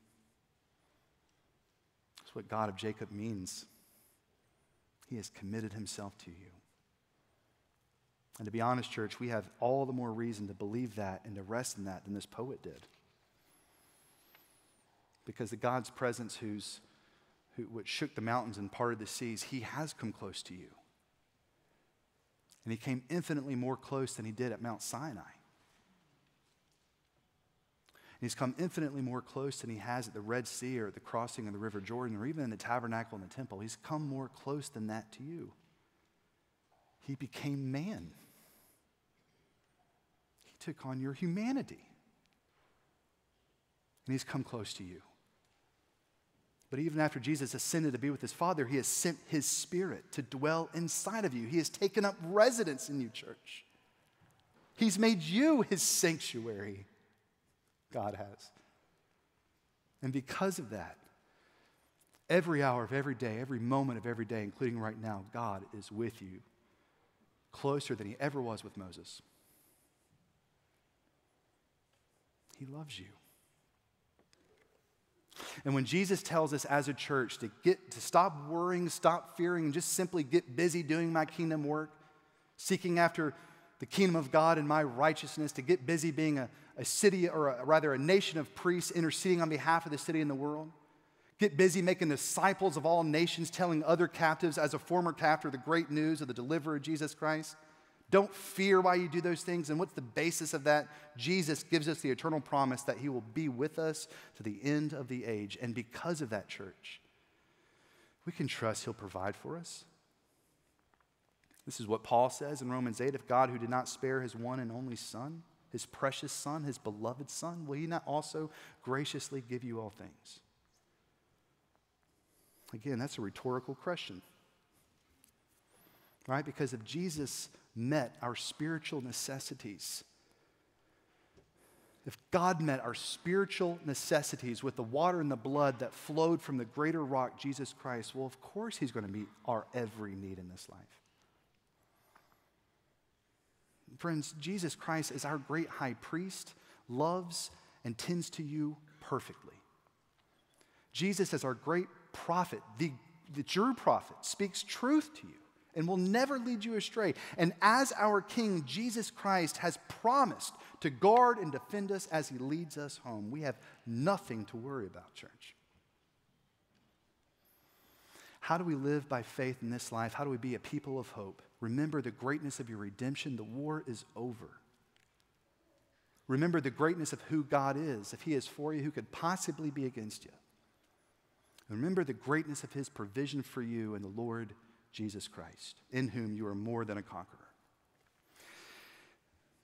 That's what God of Jacob means. He has committed himself to you. And to be honest, church, we have all the more reason to believe that and to rest in that than this poet did because the God's presence who's, who which shook the mountains and parted the seas, he has come close to you. And he came infinitely more close than he did at Mount Sinai. And he's come infinitely more close than he has at the Red Sea or at the crossing of the River Jordan or even in the tabernacle and the temple. He's come more close than that to you. He became man. He took on your humanity. And he's come close to you. But even after Jesus ascended to be with his Father, he has sent his Spirit to dwell inside of you. He has taken up residence in you, church. He's made you his sanctuary. God has. And because of that, every hour of every day, every moment of every day, including right now, God is with you closer than he ever was with Moses. He loves you. And when Jesus tells us as a church to get to stop worrying, stop fearing, and just simply get busy doing my kingdom work, seeking after the kingdom of God and my righteousness, to get busy being a, a city, or a, rather a nation of priests interceding on behalf of the city and the world. Get busy making disciples of all nations, telling other captives, as a former captive, the great news of the deliverer, Jesus Christ. Don't fear why you do those things. And what's the basis of that? Jesus gives us the eternal promise that he will be with us to the end of the age. And because of that, church, we can trust he'll provide for us. This is what Paul says in Romans 8 if God, who did not spare his one and only Son, his precious Son, his beloved Son, will he not also graciously give you all things? Again, that's a rhetorical question. Right? Because if Jesus met our spiritual necessities, if God met our spiritual necessities with the water and the blood that flowed from the greater rock, Jesus Christ, well, of course, He's going to meet our every need in this life. Friends, Jesus Christ, as our great high priest, loves and tends to you perfectly. Jesus, as our great prophet, the, the true prophet, speaks truth to you and will never lead you astray. And as our King, Jesus Christ has promised to guard and defend us as he leads us home. We have nothing to worry about, church. How do we live by faith in this life? How do we be a people of hope? Remember the greatness of your redemption. The war is over. Remember the greatness of who God is. If He is for you, who could possibly be against you? Remember the greatness of His provision for you and the Lord Jesus Christ, in whom you are more than a conqueror.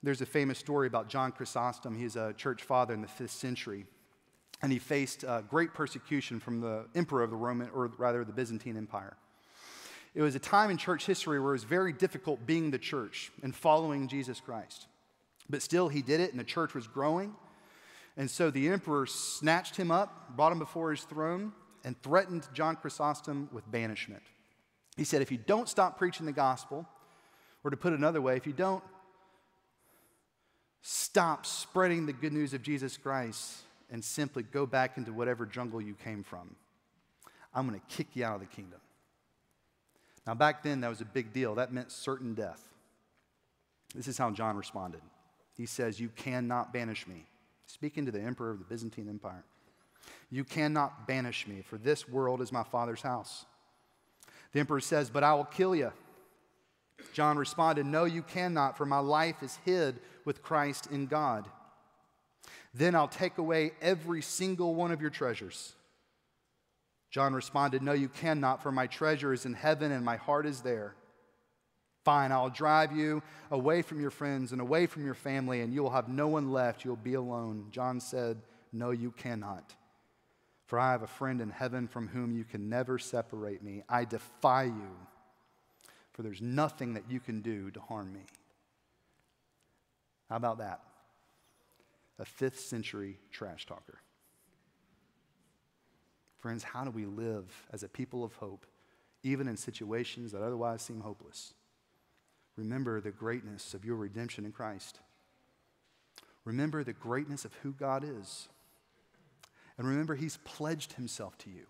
There's a famous story about John Chrysostom. He's a church father in the fifth century. And he faced uh, great persecution from the emperor of the Roman, or rather the Byzantine Empire. It was a time in church history where it was very difficult being the church and following Jesus Christ. But still, he did it, and the church was growing. And so the emperor snatched him up, brought him before his throne, and threatened John Chrysostom with banishment. He said, If you don't stop preaching the gospel, or to put it another way, if you don't stop spreading the good news of Jesus Christ and simply go back into whatever jungle you came from, I'm going to kick you out of the kingdom. Now, back then, that was a big deal. That meant certain death. This is how John responded. He says, You cannot banish me. Speaking to the emperor of the Byzantine Empire, you cannot banish me, for this world is my father's house. The emperor says, But I will kill you. John responded, No, you cannot, for my life is hid with Christ in God. Then I'll take away every single one of your treasures. John responded, No, you cannot, for my treasure is in heaven and my heart is there. Fine, I'll drive you away from your friends and away from your family, and you will have no one left. You'll be alone. John said, No, you cannot. For I have a friend in heaven from whom you can never separate me. I defy you, for there's nothing that you can do to harm me. How about that? A fifth century trash talker. Friends, how do we live as a people of hope, even in situations that otherwise seem hopeless? Remember the greatness of your redemption in Christ. Remember the greatness of who God is. And remember, He's pledged Himself to you.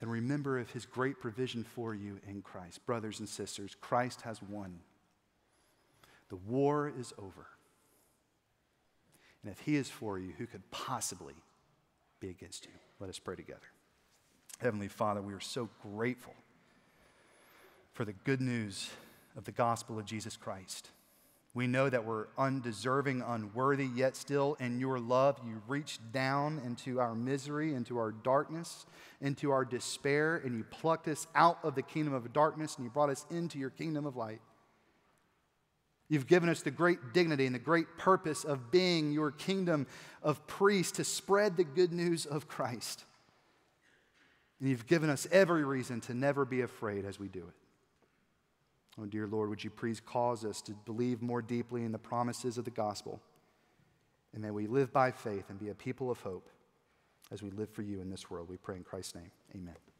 And remember of His great provision for you in Christ. Brothers and sisters, Christ has won. The war is over. And if He is for you, who could possibly be against you? Let us pray together. Heavenly Father, we are so grateful for the good news of the gospel of Jesus Christ. We know that we're undeserving, unworthy, yet still in your love, you reached down into our misery, into our darkness, into our despair, and you plucked us out of the kingdom of darkness and you brought us into your kingdom of light. You've given us the great dignity and the great purpose of being your kingdom of priests to spread the good news of Christ. And you've given us every reason to never be afraid as we do it. Oh, dear Lord, would you please cause us to believe more deeply in the promises of the gospel? And that we live by faith and be a people of hope as we live for you in this world. We pray in Christ's name. Amen.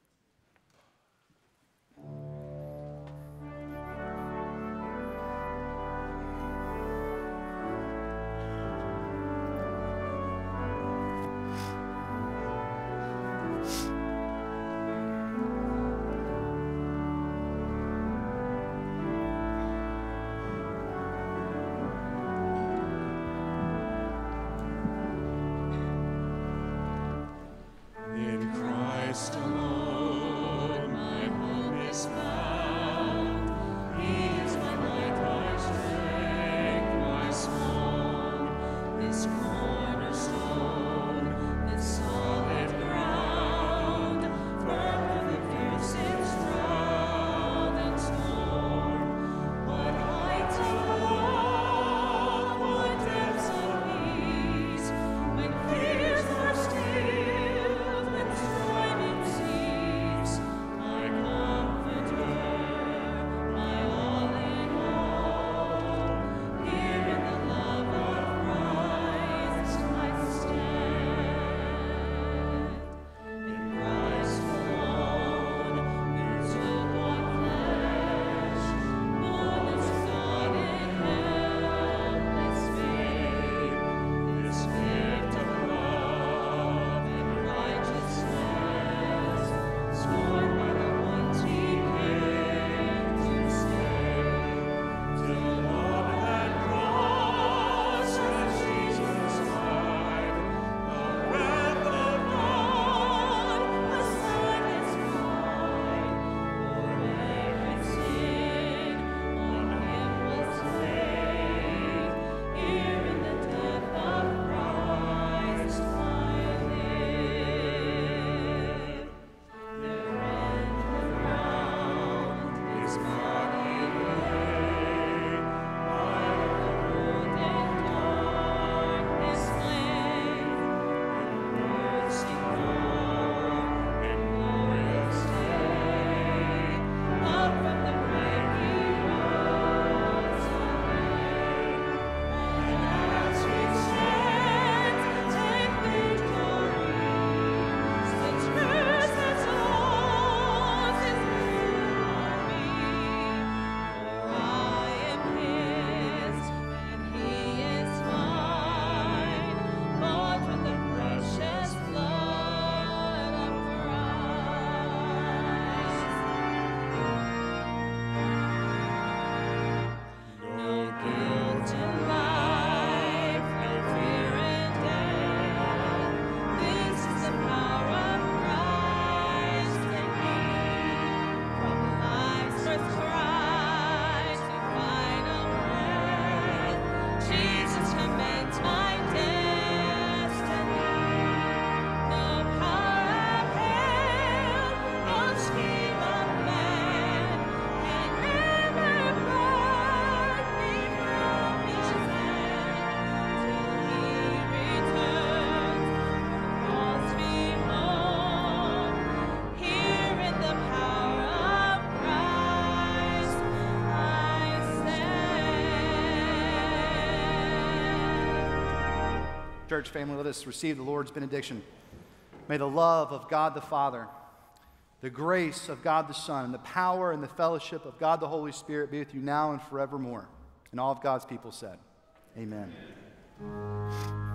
Church family, let us receive the Lord's benediction. May the love of God the Father, the grace of God the Son, and the power and the fellowship of God the Holy Spirit be with you now and forevermore. And all of God's people said, Amen. Amen.